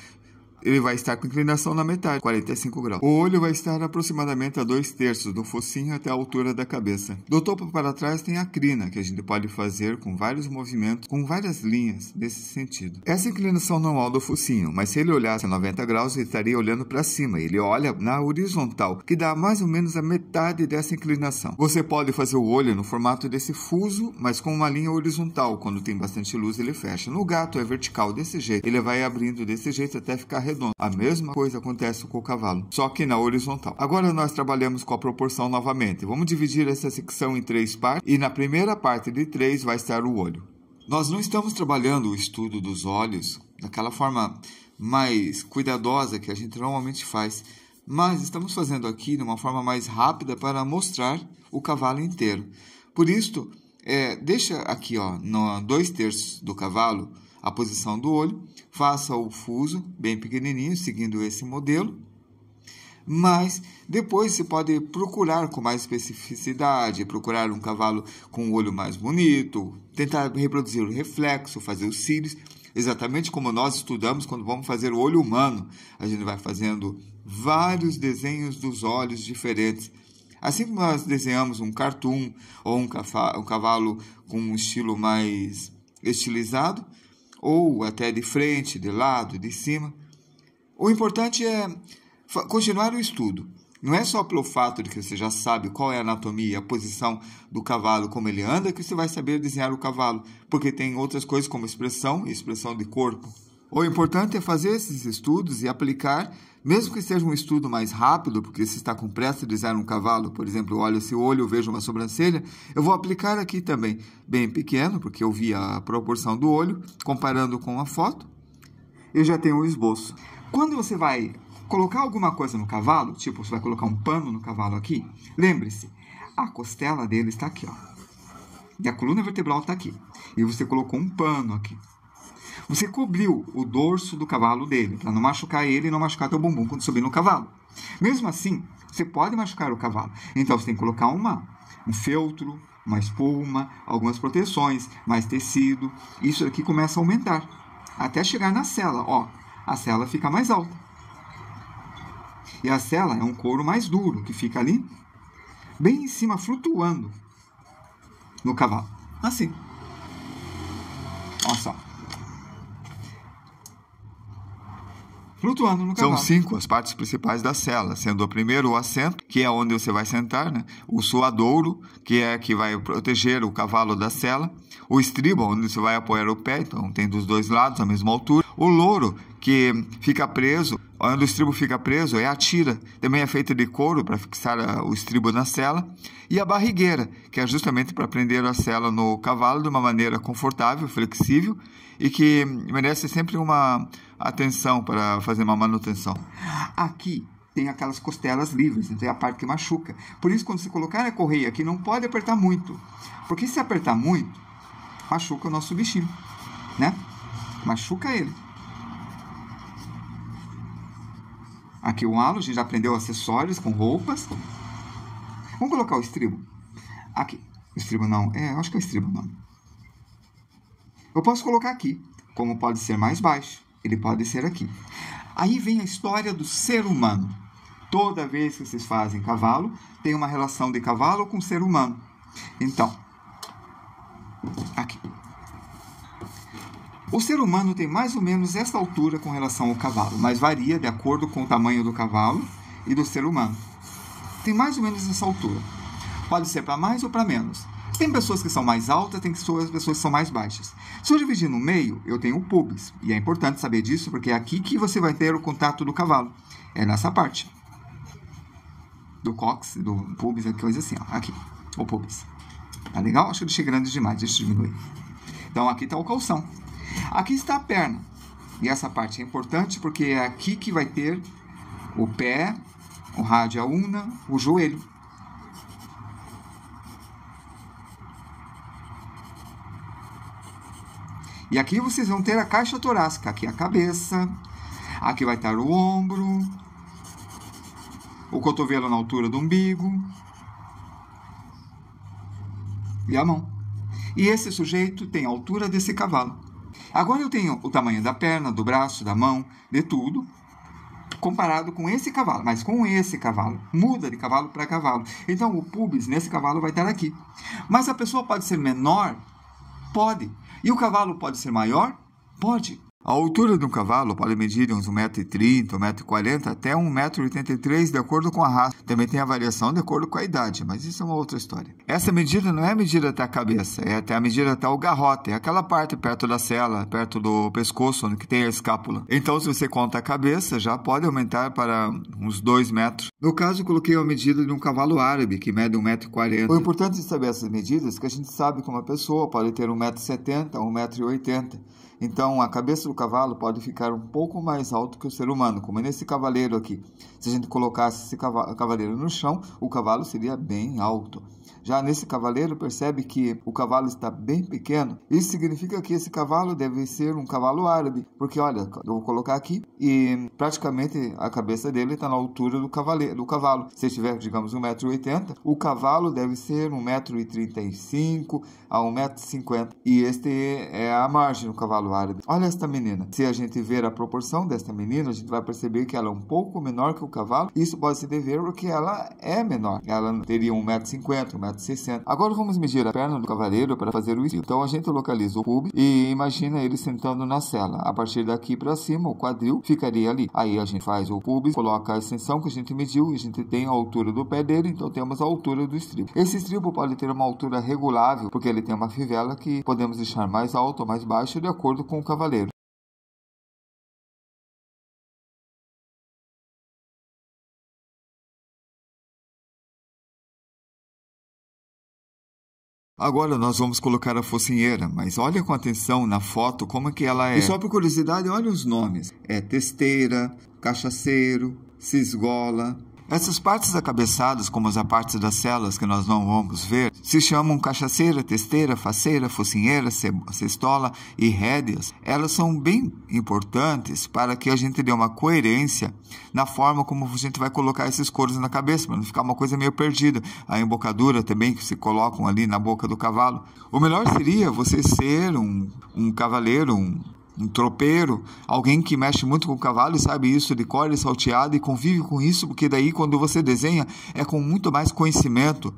Speaker 1: ele vai estar com inclinação na metade, 45 graus. O olho vai estar aproximadamente a dois terços do focinho até a altura da cabeça. Do topo para trás tem a crina, que a gente pode fazer com vários movimentos, com várias linhas nesse sentido. Essa é inclinação normal do focinho, mas se ele olhasse a 90 graus, ele estaria olhando para cima. Ele olha na horizontal, que dá mais ou menos a metade dessa inclinação. Você pode fazer o olho no formato desse fuso, mas com uma linha horizontal. Quando tem bastante luz, ele fecha. No gato é vertical desse jeito. Ele vai abrindo desse jeito até ficar redondo. A mesma coisa acontece com o cavalo, só que na horizontal. Agora nós trabalhamos com a proporção novamente. Vamos dividir essa secção em três partes e na primeira parte de três vai estar o olho. Nós não estamos trabalhando o estudo dos olhos daquela forma mais cuidadosa que a gente normalmente faz, mas estamos fazendo aqui de uma forma mais rápida para mostrar o cavalo inteiro. Por isso, é, deixa aqui ó, no dois terços do cavalo a posição do olho, faça o fuso bem pequenininho, seguindo esse modelo, mas depois você pode procurar com mais especificidade, procurar um cavalo com o olho mais bonito, tentar reproduzir o reflexo, fazer os cílios, exatamente como nós estudamos quando vamos fazer o olho humano. A gente vai fazendo vários desenhos dos olhos diferentes. Assim como nós desenhamos um cartoon ou um cavalo com um estilo mais estilizado, ou até de frente, de lado, de cima. O importante é continuar o estudo. Não é só pelo fato de que você já sabe qual é a anatomia, a posição do cavalo, como ele anda, que você vai saber desenhar o cavalo, porque tem outras coisas como expressão e expressão de corpo. O importante é fazer esses estudos e aplicar, mesmo que seja um estudo mais rápido, porque se está com pressa de desenhar um cavalo, por exemplo, olho esse olho, vejo uma sobrancelha, eu vou aplicar aqui também, bem pequeno, porque eu vi a proporção do olho, comparando com a foto, eu já tenho o esboço. Quando você vai colocar alguma coisa no cavalo, tipo, você vai colocar um pano no cavalo aqui, lembre-se, a costela dele está aqui, ó. E a coluna vertebral está aqui. E você colocou um pano aqui. Você cobriu o dorso do cavalo dele, para não machucar ele e não machucar teu bumbum quando subir no cavalo. Mesmo assim, você pode machucar o cavalo. Então você tem que colocar uma, um feltro, uma espuma, algumas proteções, mais tecido. Isso aqui começa a aumentar até chegar na cela. Ó, a cela fica mais alta. E a cela é um couro mais duro que fica ali, bem em cima, flutuando no cavalo. Assim. Olha só. Flutuando no cavalo. São cinco as partes principais da cela, sendo o primeiro o assento, que é onde você vai sentar, né? o suadouro, que é que vai proteger o cavalo da cela, o estribo, onde você vai apoiar o pé, então tem dos dois lados a mesma altura, o louro, que fica preso, onde o estribo fica preso é a tira, também é feita de couro para fixar o estribo na cela, e a barrigueira, que é justamente para prender a cela no cavalo de uma maneira confortável, flexível e que merece sempre uma atenção para fazer uma manutenção. Aqui tem aquelas costelas livres, então é a parte que machuca. Por isso, quando você colocar a correia aqui, não pode apertar muito, porque se apertar muito, machuca o nosso bichinho, né? Machuca ele. Aqui o halo, a gente já aprendeu acessórios com roupas. Vamos colocar o estribo. Aqui. Estribo não. É, acho que é estribo não. Eu posso colocar aqui, como pode ser mais baixo. Ele pode ser aqui. Aí vem a história do ser humano. Toda vez que vocês fazem cavalo, tem uma relação de cavalo com ser humano. Então, aqui. O ser humano tem mais ou menos essa altura com relação ao cavalo, mas varia de acordo com o tamanho do cavalo e do ser humano. Tem mais ou menos essa altura. Pode ser para mais ou para menos. Tem pessoas que são mais altas, tem pessoas, pessoas que são mais baixas. Se eu dividir no meio, eu tenho o pubis. E é importante saber disso porque é aqui que você vai ter o contato do cavalo. É nessa parte. Do cox, do pubis, coisa assim, ó. Aqui, o pubis. Tá legal? Acho que eu deixei grande demais, deixa eu diminuir. Então aqui está o calção. Aqui está a perna. E essa parte é importante porque é aqui que vai ter o pé, o rádio una, o joelho. E aqui vocês vão ter a caixa torácica, aqui a cabeça, aqui vai estar o ombro, o cotovelo na altura do umbigo e a mão. E esse sujeito tem a altura desse cavalo. Agora eu tenho o tamanho da perna, do braço, da mão, de tudo, comparado com esse cavalo, mas com esse cavalo. Muda de cavalo para cavalo. Então o pubis nesse cavalo vai estar aqui. Mas a pessoa pode ser menor? Pode. E o cavalo pode ser maior? Pode. A altura de um cavalo pode medir uns 1,30m, 1,40m até 1,83m de acordo com a raça. Também tem a variação de acordo com a idade, mas isso é uma outra história. Essa medida não é medida até a cabeça, é até a medida até o garrote, é aquela parte perto da cela, perto do pescoço, onde tem a escápula. Então, se você conta a cabeça, já pode aumentar para uns 2 metros. No caso, coloquei a medida de um cavalo árabe, que mede 1,40m. O importante de saber essas medidas é que a gente sabe que uma pessoa pode ter 1,70m, 1,80m. Então, a cabeça do cavalo pode ficar um pouco mais alto que o ser humano, como nesse cavaleiro aqui. Se a gente colocasse esse cavaleiro no chão, o cavalo seria bem alto. Já nesse cavaleiro, percebe que o cavalo está bem pequeno. Isso significa que esse cavalo deve ser um cavalo árabe, porque olha, eu vou colocar aqui e praticamente a cabeça dele está na altura do, cavaleiro, do cavalo. Se tiver, digamos, 1,80m, o cavalo deve ser 1,35m a 1,50m. E este é a margem do cavalo árabe. Olha esta menina. Se a gente ver a proporção desta menina, a gente vai perceber que ela é um pouco menor que o cavalo. Isso pode se dever porque ela é menor. Ela teria 1,50m, 1,60m 1,60m. Agora vamos medir a perna do cavaleiro para fazer o estilo. Então a gente localiza o pub e imagina ele sentando na cela. A partir daqui para cima, o quadril ficaria ali. Aí a gente faz o pubis, coloca a extensão que a gente mediu e a gente tem a altura do pé dele, então temos a altura do estribo. Esse estribo pode ter uma altura regulável, porque ele tem uma fivela que podemos deixar mais alto ou mais baixo de acordo com o cavaleiro. Agora nós vamos colocar a focinheira, mas olha com atenção na foto como é que ela é. E só por curiosidade, olha os nomes. É testeira, cachaceiro, cisgola, essas partes acabeçadas, como as partes das celas que nós não vamos ver, se chamam cachaceira, testeira, faceira, focinheira, cestola e rédeas. Elas são bem importantes para que a gente dê uma coerência na forma como a gente vai colocar esses coros na cabeça, para não ficar uma coisa meio perdida. A embocadura também que se colocam ali na boca do cavalo. O melhor seria você ser um, um cavaleiro, um, um tropeiro, alguém que mexe muito com o cavalo e sabe isso de cor e e convive com isso, porque daí quando você desenha é com muito mais conhecimento.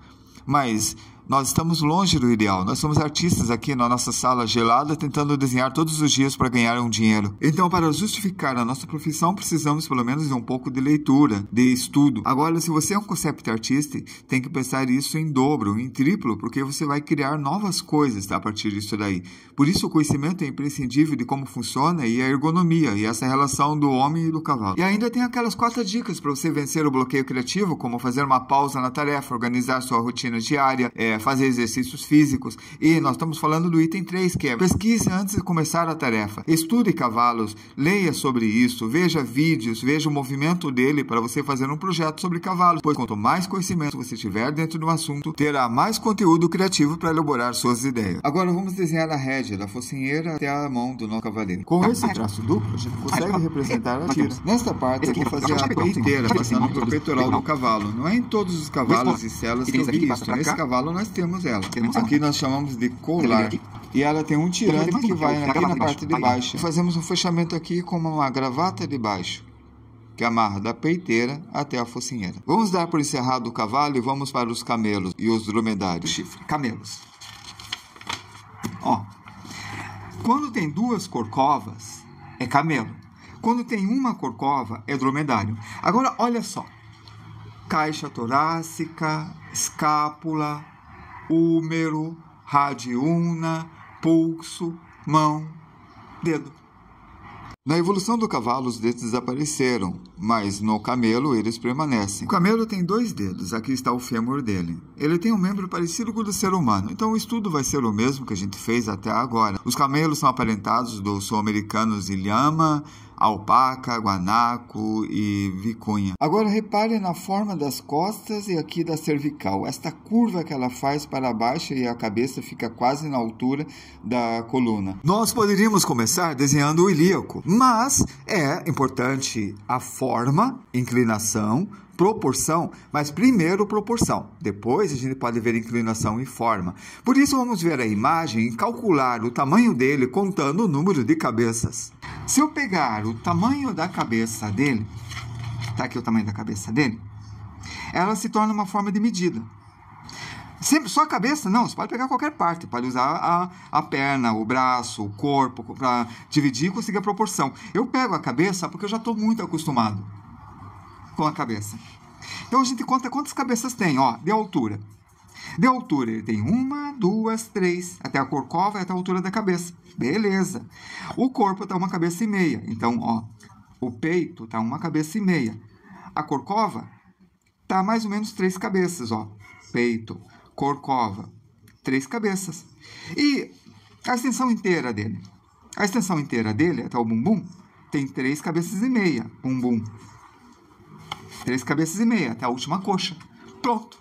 Speaker 1: Mas nós estamos longe do ideal. Nós somos artistas aqui na nossa sala gelada tentando desenhar todos os dias para ganhar um dinheiro. Então, para justificar a nossa profissão, precisamos pelo menos de um pouco de leitura, de estudo. Agora, se você é um concept artista, tem que pensar isso em dobro, em triplo, porque você vai criar novas coisas a partir disso daí. Por isso, o conhecimento é imprescindível de como funciona e a ergonomia e essa relação do homem e do cavalo. E ainda tem aquelas quatro dicas para você vencer o bloqueio criativo, como fazer uma pausa na tarefa, organizar sua rotina diária, é, fazer exercícios físicos. E nós estamos falando do item 3, que é pesquise antes de começar a tarefa. Estude cavalos, leia sobre isso, veja vídeos, veja o movimento dele para você fazer um projeto sobre cavalos. Pois quanto mais conhecimento você tiver dentro do assunto, terá mais conteúdo criativo para elaborar suas ideias. Agora vamos desenhar a rédea da focinheira até a mão do nosso cavaleiro. Com esse traço duplo, a gente consegue representar a tira. Nesta parte, eu vou fazer a peiteira, passando pelo peitoral do cavalo. Não é em todos os cavalos e celas que eu vi isso. Nesse cavalo nós temos ela. Aqui nós chamamos de colar. E ela tem um tirante que vai aqui na parte de baixo. Fazemos um fechamento aqui com uma gravata de baixo que amarra da peiteira até a focinheira. Vamos dar por encerrado o cavalo e vamos para os camelos e os dromedários.
Speaker 2: Chifre, camelos. Ó, quando tem duas corcovas, é camelo. Quando tem uma corcova, é dromedário. Agora, olha só. Caixa torácica, escápula, húmero, radiuna, pulso, mão, dedo.
Speaker 1: Na evolução do cavalo, os dedos desapareceram, mas no camelo eles permanecem. O camelo tem dois dedos, aqui está o fêmur dele. Ele tem um membro parecido com o do ser humano, então o estudo vai ser o mesmo que a gente fez até agora. Os camelos são aparentados dos sul-americanos Ilhama, alpaca, guanaco e vicunha. Agora repare na forma das costas e aqui da cervical. Esta curva que ela faz para baixo e a cabeça fica quase na altura da coluna. Nós poderíamos começar desenhando o ilíaco, mas é importante a forma, inclinação, proporção, mas primeiro proporção. Depois a gente pode ver inclinação e forma. Por isso vamos ver a imagem e calcular o tamanho dele contando o número de cabeças. Se eu pegar o tamanho da cabeça dele, tá aqui o tamanho da cabeça dele, ela se torna uma forma de medida. Sempre, só a cabeça? Não, você pode pegar qualquer parte, pode usar a, a perna, o braço, o corpo, para dividir e conseguir a proporção. Eu pego a cabeça porque eu já estou muito acostumado com a cabeça. Então a gente conta quantas cabeças tem, ó, de altura. De altura, ele tem uma, duas, três, até a corcova e até a altura da cabeça. Beleza. O corpo está uma cabeça e meia. Então, ó, o peito está uma cabeça e meia. A corcova está mais ou menos três cabeças, ó. Peito, corcova, três cabeças. E a extensão inteira dele. A extensão inteira dele, até o bumbum, tem três cabeças e meia. Bumbum. Três cabeças e meia, até a última coxa. Pronto.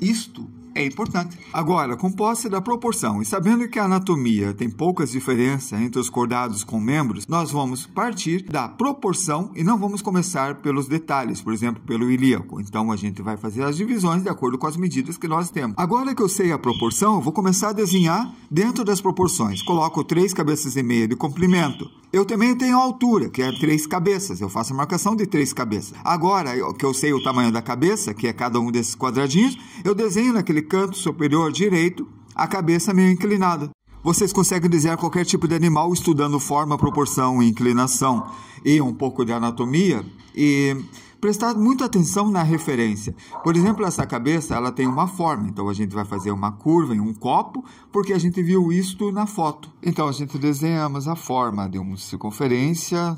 Speaker 1: Isto é importante. Agora, com posse da proporção e sabendo que a anatomia tem poucas diferenças entre os cordados com membros, nós vamos partir da proporção e não vamos começar pelos detalhes, por exemplo, pelo ilíaco. Então a gente vai fazer as divisões de acordo com as medidas que nós temos. Agora que eu sei a proporção, eu vou começar a desenhar dentro das proporções. Coloco três cabeças e meia de comprimento. Eu também tenho altura, que é três cabeças. Eu faço a marcação de três cabeças. Agora que eu sei o tamanho da cabeça, que é cada um desses quadradinhos, eu desenho naquele canto superior direito, a cabeça meio inclinada. Vocês conseguem desenhar qualquer tipo de animal estudando forma, proporção inclinação e um pouco de anatomia e prestar muita atenção na referência. Por exemplo, essa cabeça ela tem uma forma, então a gente vai fazer uma curva em um copo porque a gente viu isto na foto. Então a gente desenhamos a forma de uma circunferência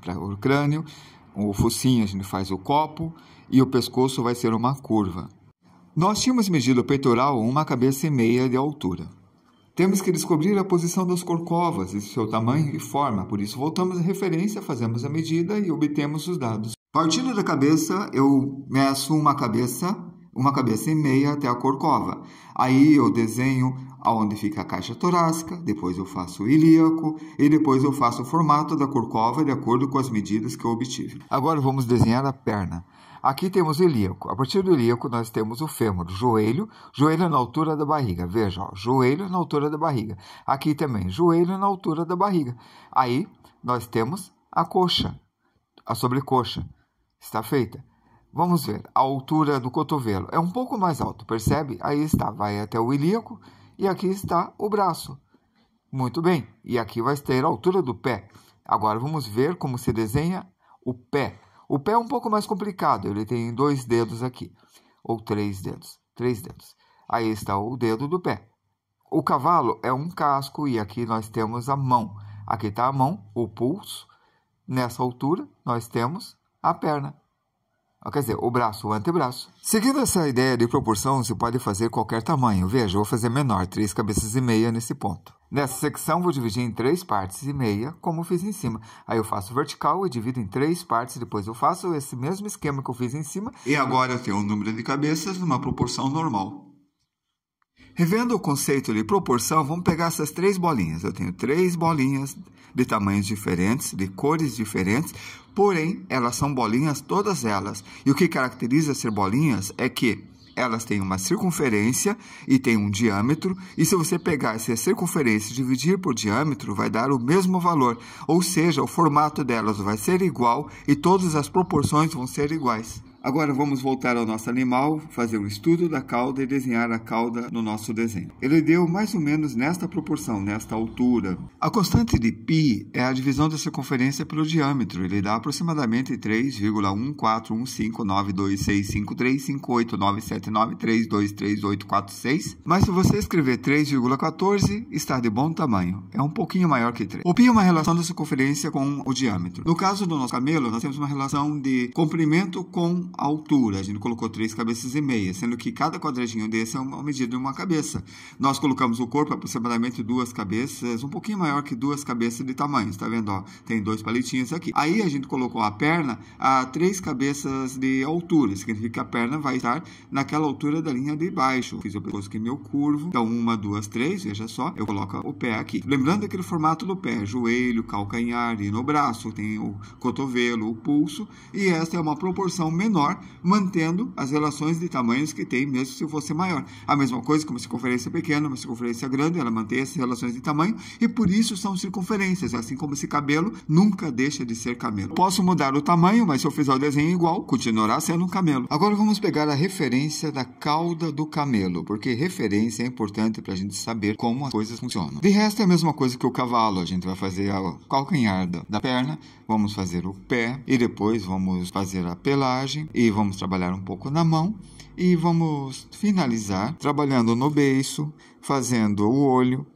Speaker 1: para o crânio, o focinho a gente faz o copo e o pescoço vai ser uma curva. Nós tínhamos medido o peitoral uma cabeça e meia de altura. Temos que descobrir a posição das corcovas e seu tamanho e forma, por isso voltamos à referência, fazemos a medida e obtemos os dados. Partindo da cabeça, eu meço uma cabeça, uma cabeça e meia até a corcova. Aí eu desenho aonde fica a caixa torácica, depois eu faço o ilíaco e depois eu faço o formato da corcova de acordo com as medidas que eu obtive. Agora vamos desenhar a perna. Aqui temos o ilíaco. A partir do ilíaco nós temos o fêmur, joelho, joelho na altura da barriga. Veja, ó, joelho na altura da barriga. Aqui também, joelho na altura da barriga. Aí nós temos a coxa, a sobrecoxa. Está feita. Vamos ver, a altura do cotovelo é um pouco mais alto, percebe? Aí está, vai até o ilíaco e aqui está o braço. Muito bem, e aqui vai ter a altura do pé. Agora vamos ver como se desenha o pé. O pé é um pouco mais complicado, ele tem dois dedos aqui, ou três dedos, três dedos. Aí está o dedo do pé. O cavalo é um casco e aqui nós temos a mão. Aqui está a mão, o pulso. Nessa altura nós temos a perna. Quer dizer, o braço, o antebraço. Seguindo essa ideia de proporção, se pode fazer qualquer tamanho. Veja, vou fazer menor, três cabeças e meia nesse ponto. Nessa secção, vou dividir em três partes e meia, como fiz em cima. Aí eu faço vertical e divido em três partes, depois eu faço esse mesmo esquema que eu fiz em cima.
Speaker 2: E agora eu tenho um número de cabeças numa proporção normal.
Speaker 1: Revendo o conceito de proporção, vamos pegar essas três bolinhas. Eu tenho três bolinhas de tamanhos diferentes, de cores diferentes, porém elas são bolinhas todas elas. E o que caracteriza ser bolinhas é que elas têm uma circunferência e têm um diâmetro, e se você pegar essa circunferência e dividir por diâmetro, vai dar o mesmo valor, ou seja, o formato delas vai ser igual e todas as proporções vão ser iguais. Agora vamos voltar ao nosso animal, fazer o estudo da cauda e desenhar a cauda no nosso desenho. Ele deu mais ou menos nesta proporção, nesta altura. A constante de π é a divisão da circunferência pelo diâmetro. Ele dá aproximadamente 3,1415926535897939323846. Mas se você escrever 3,14, está de bom tamanho. É um pouquinho maior que 3. O π é uma relação da circunferência com o diâmetro. No caso do nosso camelo, nós temos uma relação de comprimento com altura. A gente colocou três cabeças e meia, sendo que cada quadradinho desse é uma medida de uma cabeça. Nós colocamos o corpo aproximadamente duas cabeças, um pouquinho maior que duas cabeças de tamanho. Está vendo? Ó, tem dois palitinhos aqui. Aí a gente colocou a perna a três cabeças de altura. Significa que a perna vai estar naquela altura da linha de baixo. Fiz o pescoço aqui meu curvo. Então, uma, duas, três, veja só. Eu coloco o pé aqui. Lembrando aquele formato do pé: joelho, calcanhar e no braço tem o cotovelo, o pulso. E essa é uma proporção menor menor, mantendo as relações de tamanhos que tem, mesmo se fosse maior. A mesma coisa com uma circunferência pequena, uma circunferência grande, ela mantém essas relações de tamanho e por isso são circunferências, assim como esse cabelo nunca deixa de ser camelo. Posso mudar o tamanho, mas se eu fizer o desenho igual, continuará sendo um camelo. Agora vamos pegar a referência da cauda do camelo, porque referência é importante para a gente saber como as coisas funcionam. De resto é a mesma coisa que o cavalo, a gente vai fazer o calcanhar da perna, vamos fazer o pé e depois vamos fazer a pelagem e vamos trabalhar um pouco na mão. E vamos finalizar trabalhando no beiço, fazendo o olho,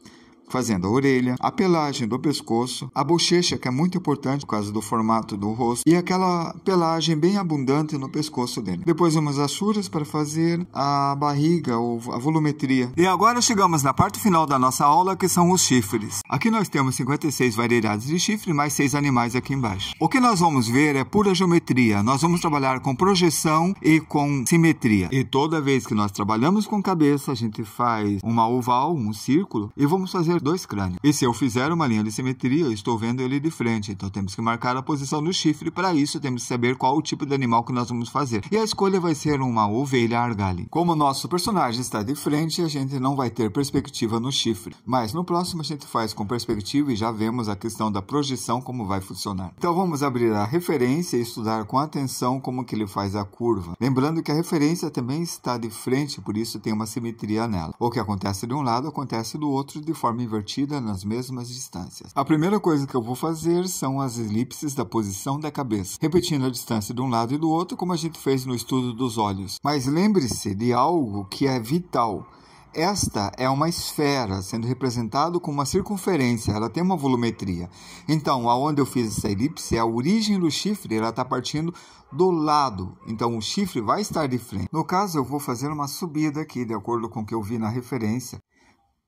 Speaker 1: fazendo a orelha, a pelagem do pescoço, a bochecha, que é muito importante por causa do formato do rosto, e aquela pelagem bem abundante no pescoço dele. Depois vamos às suras para fazer a barriga ou a volumetria. E agora chegamos na parte final da nossa aula, que são os chifres. Aqui nós temos 56 variedades de chifre, mais seis animais aqui embaixo. O que nós vamos ver é pura geometria. Nós vamos trabalhar com projeção e com simetria. E toda vez que nós trabalhamos com cabeça, a gente faz uma oval, um círculo, e vamos fazer dois crânios. E se eu fizer uma linha de simetria, eu estou vendo ele de frente. Então temos que marcar a posição do chifre. Para isso, temos que saber qual o tipo de animal que nós vamos fazer. E a escolha vai ser uma ovelha argali. Como o nosso personagem está de frente, a gente não vai ter perspectiva no chifre. Mas no próximo a gente faz com perspectiva e já vemos a questão da projeção como vai funcionar. Então vamos abrir a referência e estudar com atenção como que ele faz a curva. Lembrando que a referência também está de frente, por isso tem uma simetria nela. O que acontece de um lado acontece do outro de forma invertida nas mesmas distâncias. A primeira coisa que eu vou fazer são as elipses da posição da cabeça, repetindo a distância de um lado e do outro, como a gente fez no estudo dos olhos. Mas lembre-se de algo que é vital esta é uma esfera sendo representado com uma circunferência, ela tem uma volumetria. Então, aonde eu fiz essa elipse, a origem do chifre, ela está partindo do lado. Então, o chifre vai estar de frente. No caso, eu vou fazer uma subida aqui, de acordo com o que eu vi na referência.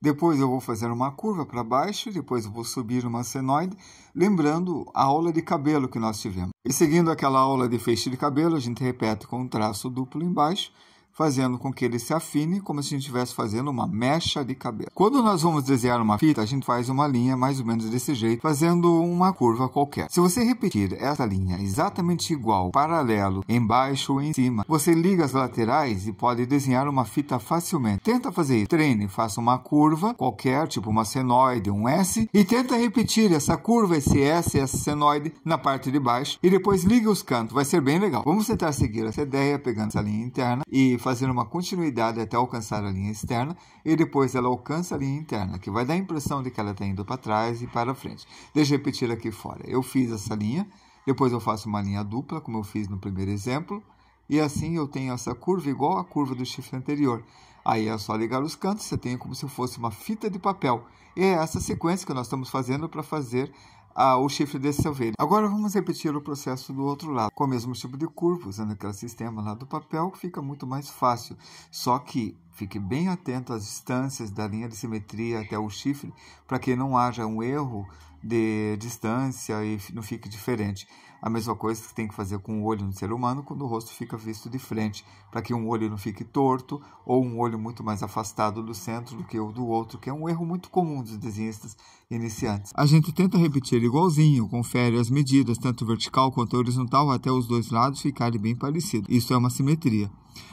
Speaker 1: Depois eu vou fazer uma curva para baixo, depois eu vou subir uma senoide, lembrando a aula de cabelo que nós tivemos. E seguindo aquela aula de feixe de cabelo, a gente repete com um traço duplo embaixo, fazendo com que ele se afine como se a gente estivesse fazendo uma mecha de cabelo. Quando nós vamos desenhar uma fita, a gente faz uma linha mais ou menos desse jeito, fazendo uma curva qualquer. Se você repetir essa linha exatamente igual, paralelo, embaixo ou em cima, você liga as laterais e pode desenhar uma fita facilmente. Tenta fazer isso. Treine, faça uma curva qualquer, tipo uma senoide, um S, e tenta repetir essa curva, esse S, essa senoide na parte de baixo, e depois liga os cantos. Vai ser bem legal. Vamos tentar seguir essa ideia, pegando essa linha interna e fazendo uma continuidade até alcançar a linha externa e depois ela alcança a linha interna, que vai dar a impressão de que ela está indo para trás e para frente. Deixa eu repetir aqui fora. Eu fiz essa linha, depois eu faço uma linha dupla, como eu fiz no primeiro exemplo, e assim eu tenho essa curva igual à curva do chifre anterior. Aí é só ligar os cantos, você tem como se fosse uma fita de papel. E é essa sequência que nós estamos fazendo para fazer ah, o chifre desse ovelha. Agora vamos repetir o processo do outro lado, com o mesmo tipo de curva, usando aquele sistema lá do papel, fica muito mais fácil. Só que fique bem atento às distâncias da linha de simetria até o chifre, para que não haja um erro de distância e não fique diferente. A mesma coisa que tem que fazer com o olho no ser humano quando o rosto fica visto de frente, para que um olho não fique torto ou um olho muito mais afastado do centro do que o do outro, que é um erro muito comum dos desenhistas iniciantes. A gente tenta repetir igualzinho, confere as medidas, tanto vertical quanto horizontal, até os dois lados ficarem bem parecidos. Isso é uma simetria.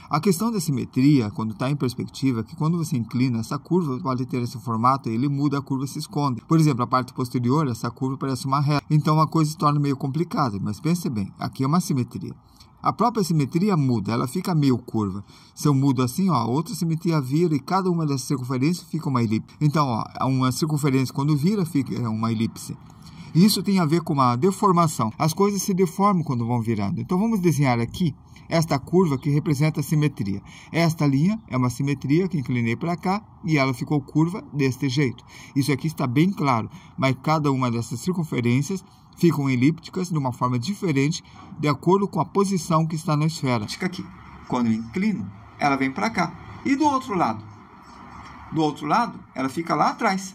Speaker 1: A questão da simetria, quando está em perspectiva, é que quando você inclina essa curva, pode ter esse formato, ele muda, a curva se esconde. Por exemplo, a parte posterior, essa curva parece uma reta. Então a coisa se torna meio complicada, mas pense bem, aqui é uma simetria. A própria simetria muda, ela fica meio curva. Se eu mudo assim, ó, outra simetria vira e cada uma dessas circunferências fica uma elipse. Então, ó, uma circunferência quando vira fica uma elipse. Isso tem a ver com uma deformação. As coisas se deformam quando vão virando. Então vamos desenhar aqui esta curva que representa a simetria. Esta linha é uma simetria que inclinei para cá e ela ficou curva deste jeito. Isso aqui está bem claro, mas cada uma dessas circunferências ficam elípticas de uma forma diferente de acordo com a posição que está na esfera.
Speaker 2: Fica aqui. Quando eu inclino, ela vem para cá. E do outro lado? Do outro lado, ela fica lá atrás,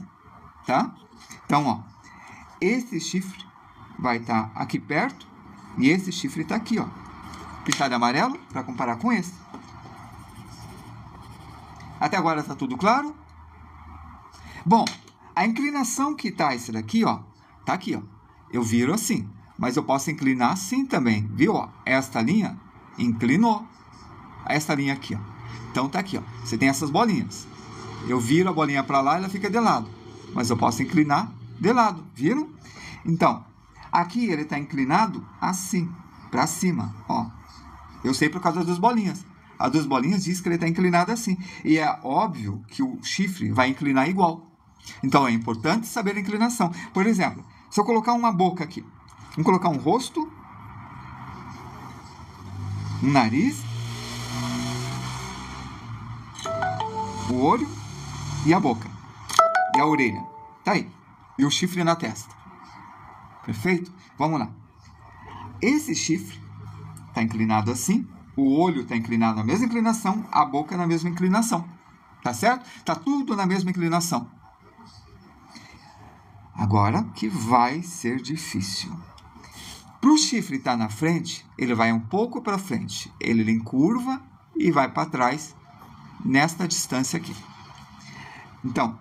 Speaker 2: tá? Então, ó, esse chifre vai estar tá aqui perto e esse chifre está aqui, ó pintado amarelo para comparar com esse. Até agora está tudo claro? Bom, a inclinação que está esse daqui, ó, tá aqui, ó. Eu viro assim, mas eu posso inclinar assim também, viu? Ó, esta linha inclinou. Esta linha aqui, ó. Então tá aqui, ó. Você tem essas bolinhas. Eu viro a bolinha para lá, ela fica de lado, mas eu posso inclinar de lado, viram? Então, aqui ele está inclinado assim, para cima, ó. Eu sei por causa das duas bolinhas. As duas bolinhas diz que ele está inclinado assim. E é óbvio que o chifre vai inclinar igual. Então é importante saber a inclinação. Por exemplo, se eu colocar uma boca aqui, vamos colocar um rosto, um nariz, o olho e a boca. E a orelha. Tá aí. E o chifre na testa. Perfeito? Vamos lá. Esse chifre está inclinado assim, o olho está inclinado na mesma inclinação, a boca na mesma inclinação. Tá certo? Tá tudo na mesma inclinação. Agora que vai ser difícil. Para o chifre estar tá na frente, ele vai um pouco para frente. Ele encurva e vai para trás nesta distância aqui. Então,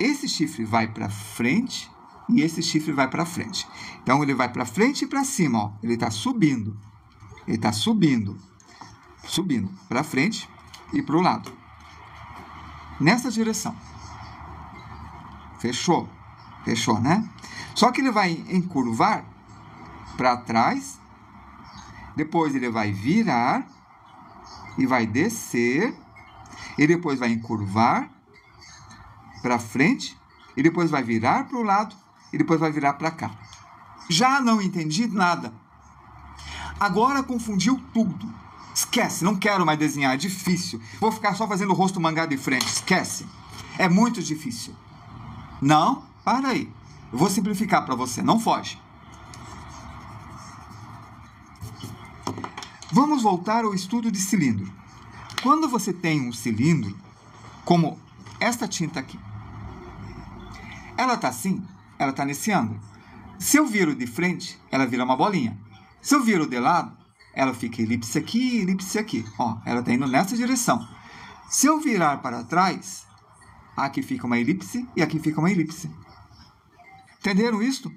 Speaker 2: esse chifre vai para frente e esse chifre vai para frente. Então ele vai para frente e para cima, ó. Ele está subindo. Ele está subindo, subindo para frente e para o lado. Nessa direção. Fechou? Fechou, né? Só que ele vai encurvar para trás, depois ele vai virar e vai descer, e depois vai encurvar para frente, e depois vai virar para o lado e depois vai virar para cá. Já não entendi nada. Agora confundiu tudo.
Speaker 1: Esquece, não quero mais desenhar, é difícil. Vou ficar só fazendo o rosto mangá de frente, esquece. É muito difícil. Não, para aí. Eu vou simplificar para você, não foge. Vamos voltar ao estudo de cilindro. Quando você tem um cilindro, como esta tinta aqui, ela está assim, ela está nesse ângulo. Se eu viro de frente, ela vira uma bolinha. Se eu viro de lado, ela fica elipse aqui, elipse aqui. Ó, ela está indo nessa direção. Se eu virar para trás, aqui fica uma elipse e aqui fica uma elipse. Entenderam isso?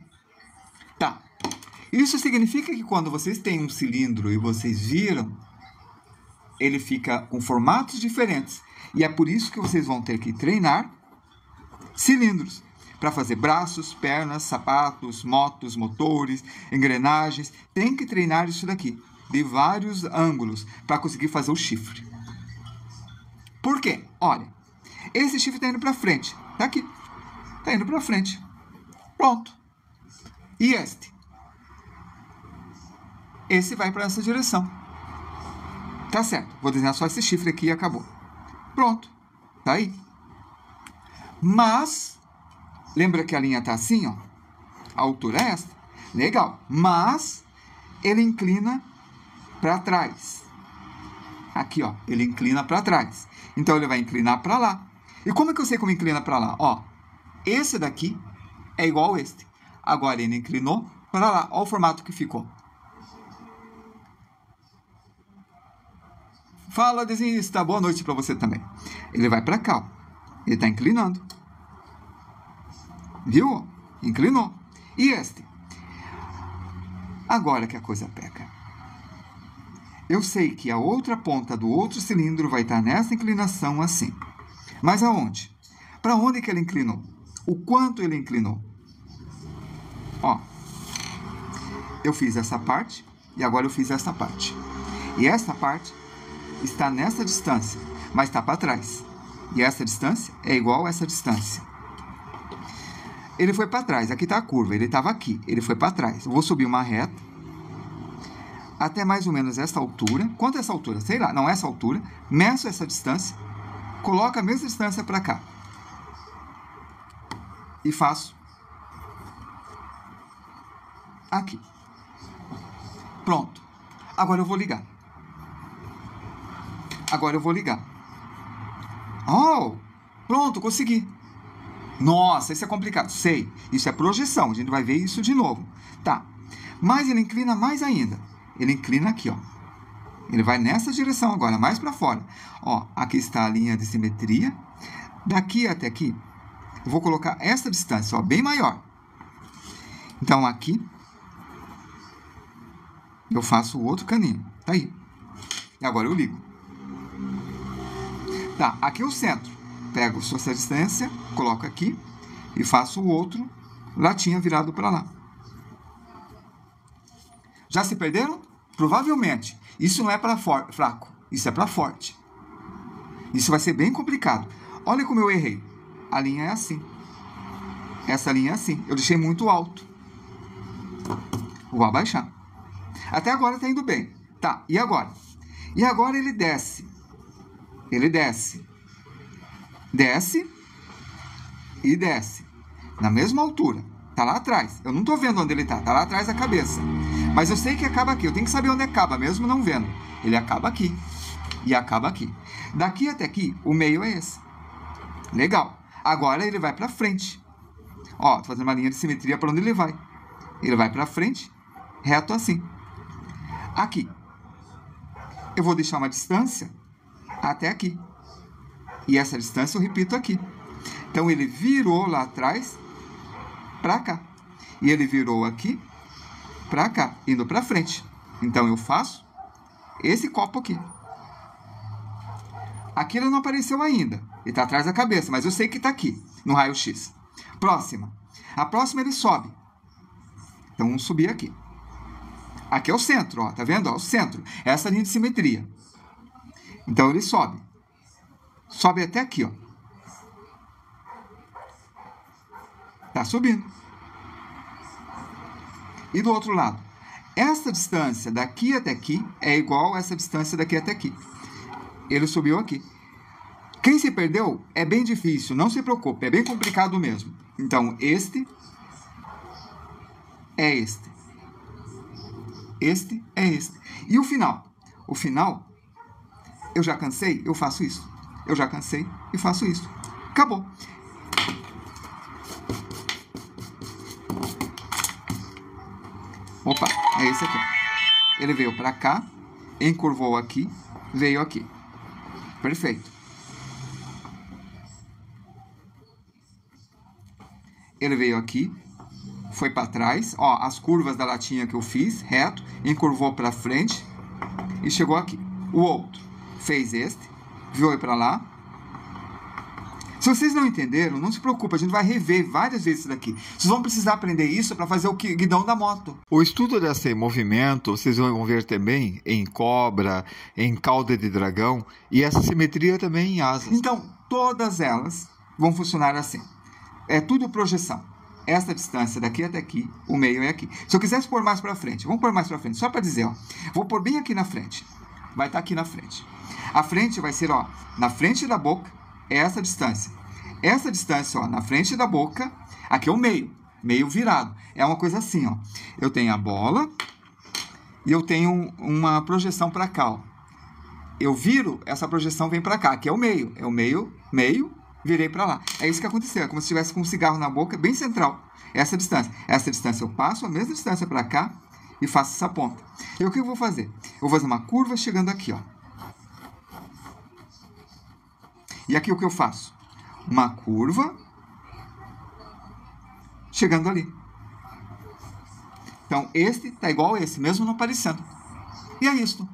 Speaker 1: Tá. Isso significa que quando vocês têm um cilindro e vocês viram, ele fica com formatos diferentes. E é por isso que vocês vão ter que treinar cilindros para fazer braços, pernas, sapatos, motos, motores, engrenagens. Tem que treinar isso daqui de vários ângulos para conseguir fazer o chifre. Por quê? Olha, esse chifre está indo para frente. Está aqui. Está indo para frente. Pronto. E este? Esse vai para essa direção. Tá certo. Vou desenhar só esse chifre aqui e acabou. Pronto. Tá aí. Mas, lembra que a linha tá assim, ó? A altura é esta. Legal. Mas, ele inclina para trás. Aqui, ó, ele inclina para trás. Então ele vai inclinar para lá. E como é que eu sei como inclina para lá? Ó, esse daqui é igual a este. Agora ele inclinou para lá. Olha o formato que ficou. Fala, desenhista. Boa noite para você também. Ele vai para cá. Ele está inclinando. Viu? Inclinou. E este? Agora que a coisa pega. Eu sei que a outra ponta do outro cilindro vai estar nessa inclinação assim. Mas aonde? Para onde que ele inclinou? O quanto ele inclinou? Ó, eu fiz essa parte e agora eu fiz essa parte. E essa parte está nessa distância, mas está para trás. E essa distância é igual a essa distância. Ele foi para trás, aqui está a curva, ele estava aqui, ele foi para trás. Eu vou subir uma reta até mais ou menos essa altura. Quanto é essa altura? Sei lá, não essa altura. Meço essa distância, coloco a mesma distância para cá. E faço aqui. Pronto. Agora eu vou ligar. Agora eu vou ligar. Oh, pronto, consegui. Nossa, isso é complicado. Sei, isso é projeção. A gente vai ver isso de novo. Tá. Mas ele inclina mais ainda ele inclina aqui, ó. Ele vai nessa direção agora, mais para fora. Ó, aqui está a linha de simetria. Daqui até aqui, eu vou colocar essa distância, ó, bem maior. Então, aqui, eu faço o outro caninho. Tá aí. E agora eu ligo. Tá, aqui é o centro. Pego essa distância, coloco aqui e faço o outro latinha virado para lá. Já se perderam? Provavelmente. Isso não é para fraco, isso é para forte. Isso vai ser bem complicado. Olha como eu errei. A linha é assim. Essa linha é assim. Eu deixei muito alto. Vou abaixar. Até agora está indo bem. Tá, e agora? E agora ele desce. Ele desce. Desce e desce. Na mesma altura. Tá lá atrás. Eu não estou vendo onde ele está. Tá lá atrás da cabeça. Mas eu sei que acaba aqui. Eu tenho que saber onde acaba, mesmo não vendo. Ele acaba aqui. E acaba aqui. Daqui até aqui, o meio é esse. Legal. Agora ele vai para frente. Ó, tô fazendo uma linha de simetria para onde ele vai. Ele vai para frente, reto assim. Aqui. Eu vou deixar uma distância até aqui. E essa distância eu repito aqui. Então ele virou lá atrás para cá. E ele virou aqui para cá, indo para frente. Então eu faço esse copo aqui. Aqui ele não apareceu ainda. Ele está atrás da cabeça, mas eu sei que está aqui, no raio-x. Próxima. A próxima ele sobe. Então vamos subir aqui. Aqui é o centro, ó, tá vendo? Ó, o centro. Essa linha de simetria. Então ele sobe. Sobe até aqui, ó. Tá subindo. E do outro lado? essa distância daqui até aqui é igual a essa distância daqui até aqui. Ele subiu aqui. Quem se perdeu é bem difícil, não se preocupe, é bem complicado mesmo. Então, este é este. Este é este. E o final? O final, eu já cansei, eu faço isso. Eu já cansei e faço isso. Acabou. Opa, é esse aqui. Ele veio para cá, encurvou aqui, veio aqui. Perfeito. Ele veio aqui, foi para trás, ó, as curvas da latinha que eu fiz, reto, encurvou para frente e chegou aqui. O outro fez este, veio para lá, se vocês não entenderam, não se preocupe, a gente vai rever várias vezes isso daqui. Vocês vão precisar aprender isso para fazer o guidão da moto.
Speaker 3: O estudo desse movimento, vocês vão ver também em cobra, em cauda de dragão e essa simetria também em asas.
Speaker 1: Então, todas elas vão funcionar assim. É tudo projeção. Esta distância daqui até aqui, o meio é aqui. Se eu quisesse pôr mais para frente, vamos pôr mais para frente, só para dizer, ó. Vou pôr bem aqui na frente. Vai estar tá aqui na frente. A frente vai ser, ó, na frente da boca, é essa distância. Essa distância, ó, na frente da boca, aqui é o meio, meio virado. É uma coisa assim, ó. Eu tenho a bola e eu tenho uma projeção para cá, ó. Eu viro, essa projeção vem para cá, aqui é o meio. É o meio, meio, virei para lá. É isso que aconteceu, é como se estivesse com um cigarro na boca, bem central. Essa distância. Essa distância eu passo a mesma distância para cá e faço essa ponta. E o que eu vou fazer? Eu vou fazer uma curva chegando aqui, ó. E aqui o que eu faço? Uma curva chegando ali. Então, este está igual a esse, mesmo não aparecendo. E é isso.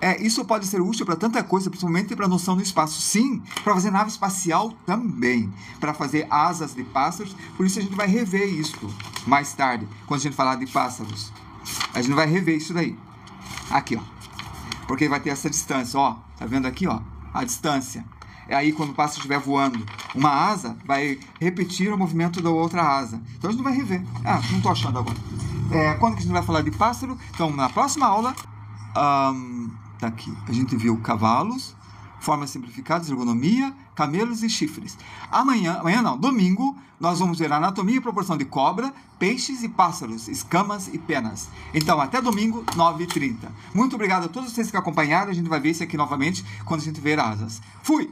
Speaker 1: É, isso pode ser útil para tanta coisa, principalmente para noção do espaço. Sim, para fazer nave espacial também. Para fazer asas de pássaros. Por isso a gente vai rever isso mais tarde, quando a gente falar de pássaros. A gente vai rever isso daí. Aqui, ó. Porque vai ter essa distância, ó. Tá vendo aqui, ó? A distância. É aí quando o pássaro estiver voando, uma asa vai repetir o movimento da outra asa. Então a gente vai rever. Ah, não estou achando agora. É, quando que a gente vai falar de pássaro? Então, na próxima aula, um, tá aqui. A gente viu cavalos, formas simplificadas, ergonomia, camelos e chifres. Amanhã, amanhã não, domingo, nós vamos ver anatomia e proporção de cobra, peixes e pássaros, escamas e penas. Então, até domingo, 9h30. Muito obrigado a todos vocês que acompanharam. A gente vai ver isso aqui novamente quando a gente ver asas. Fui!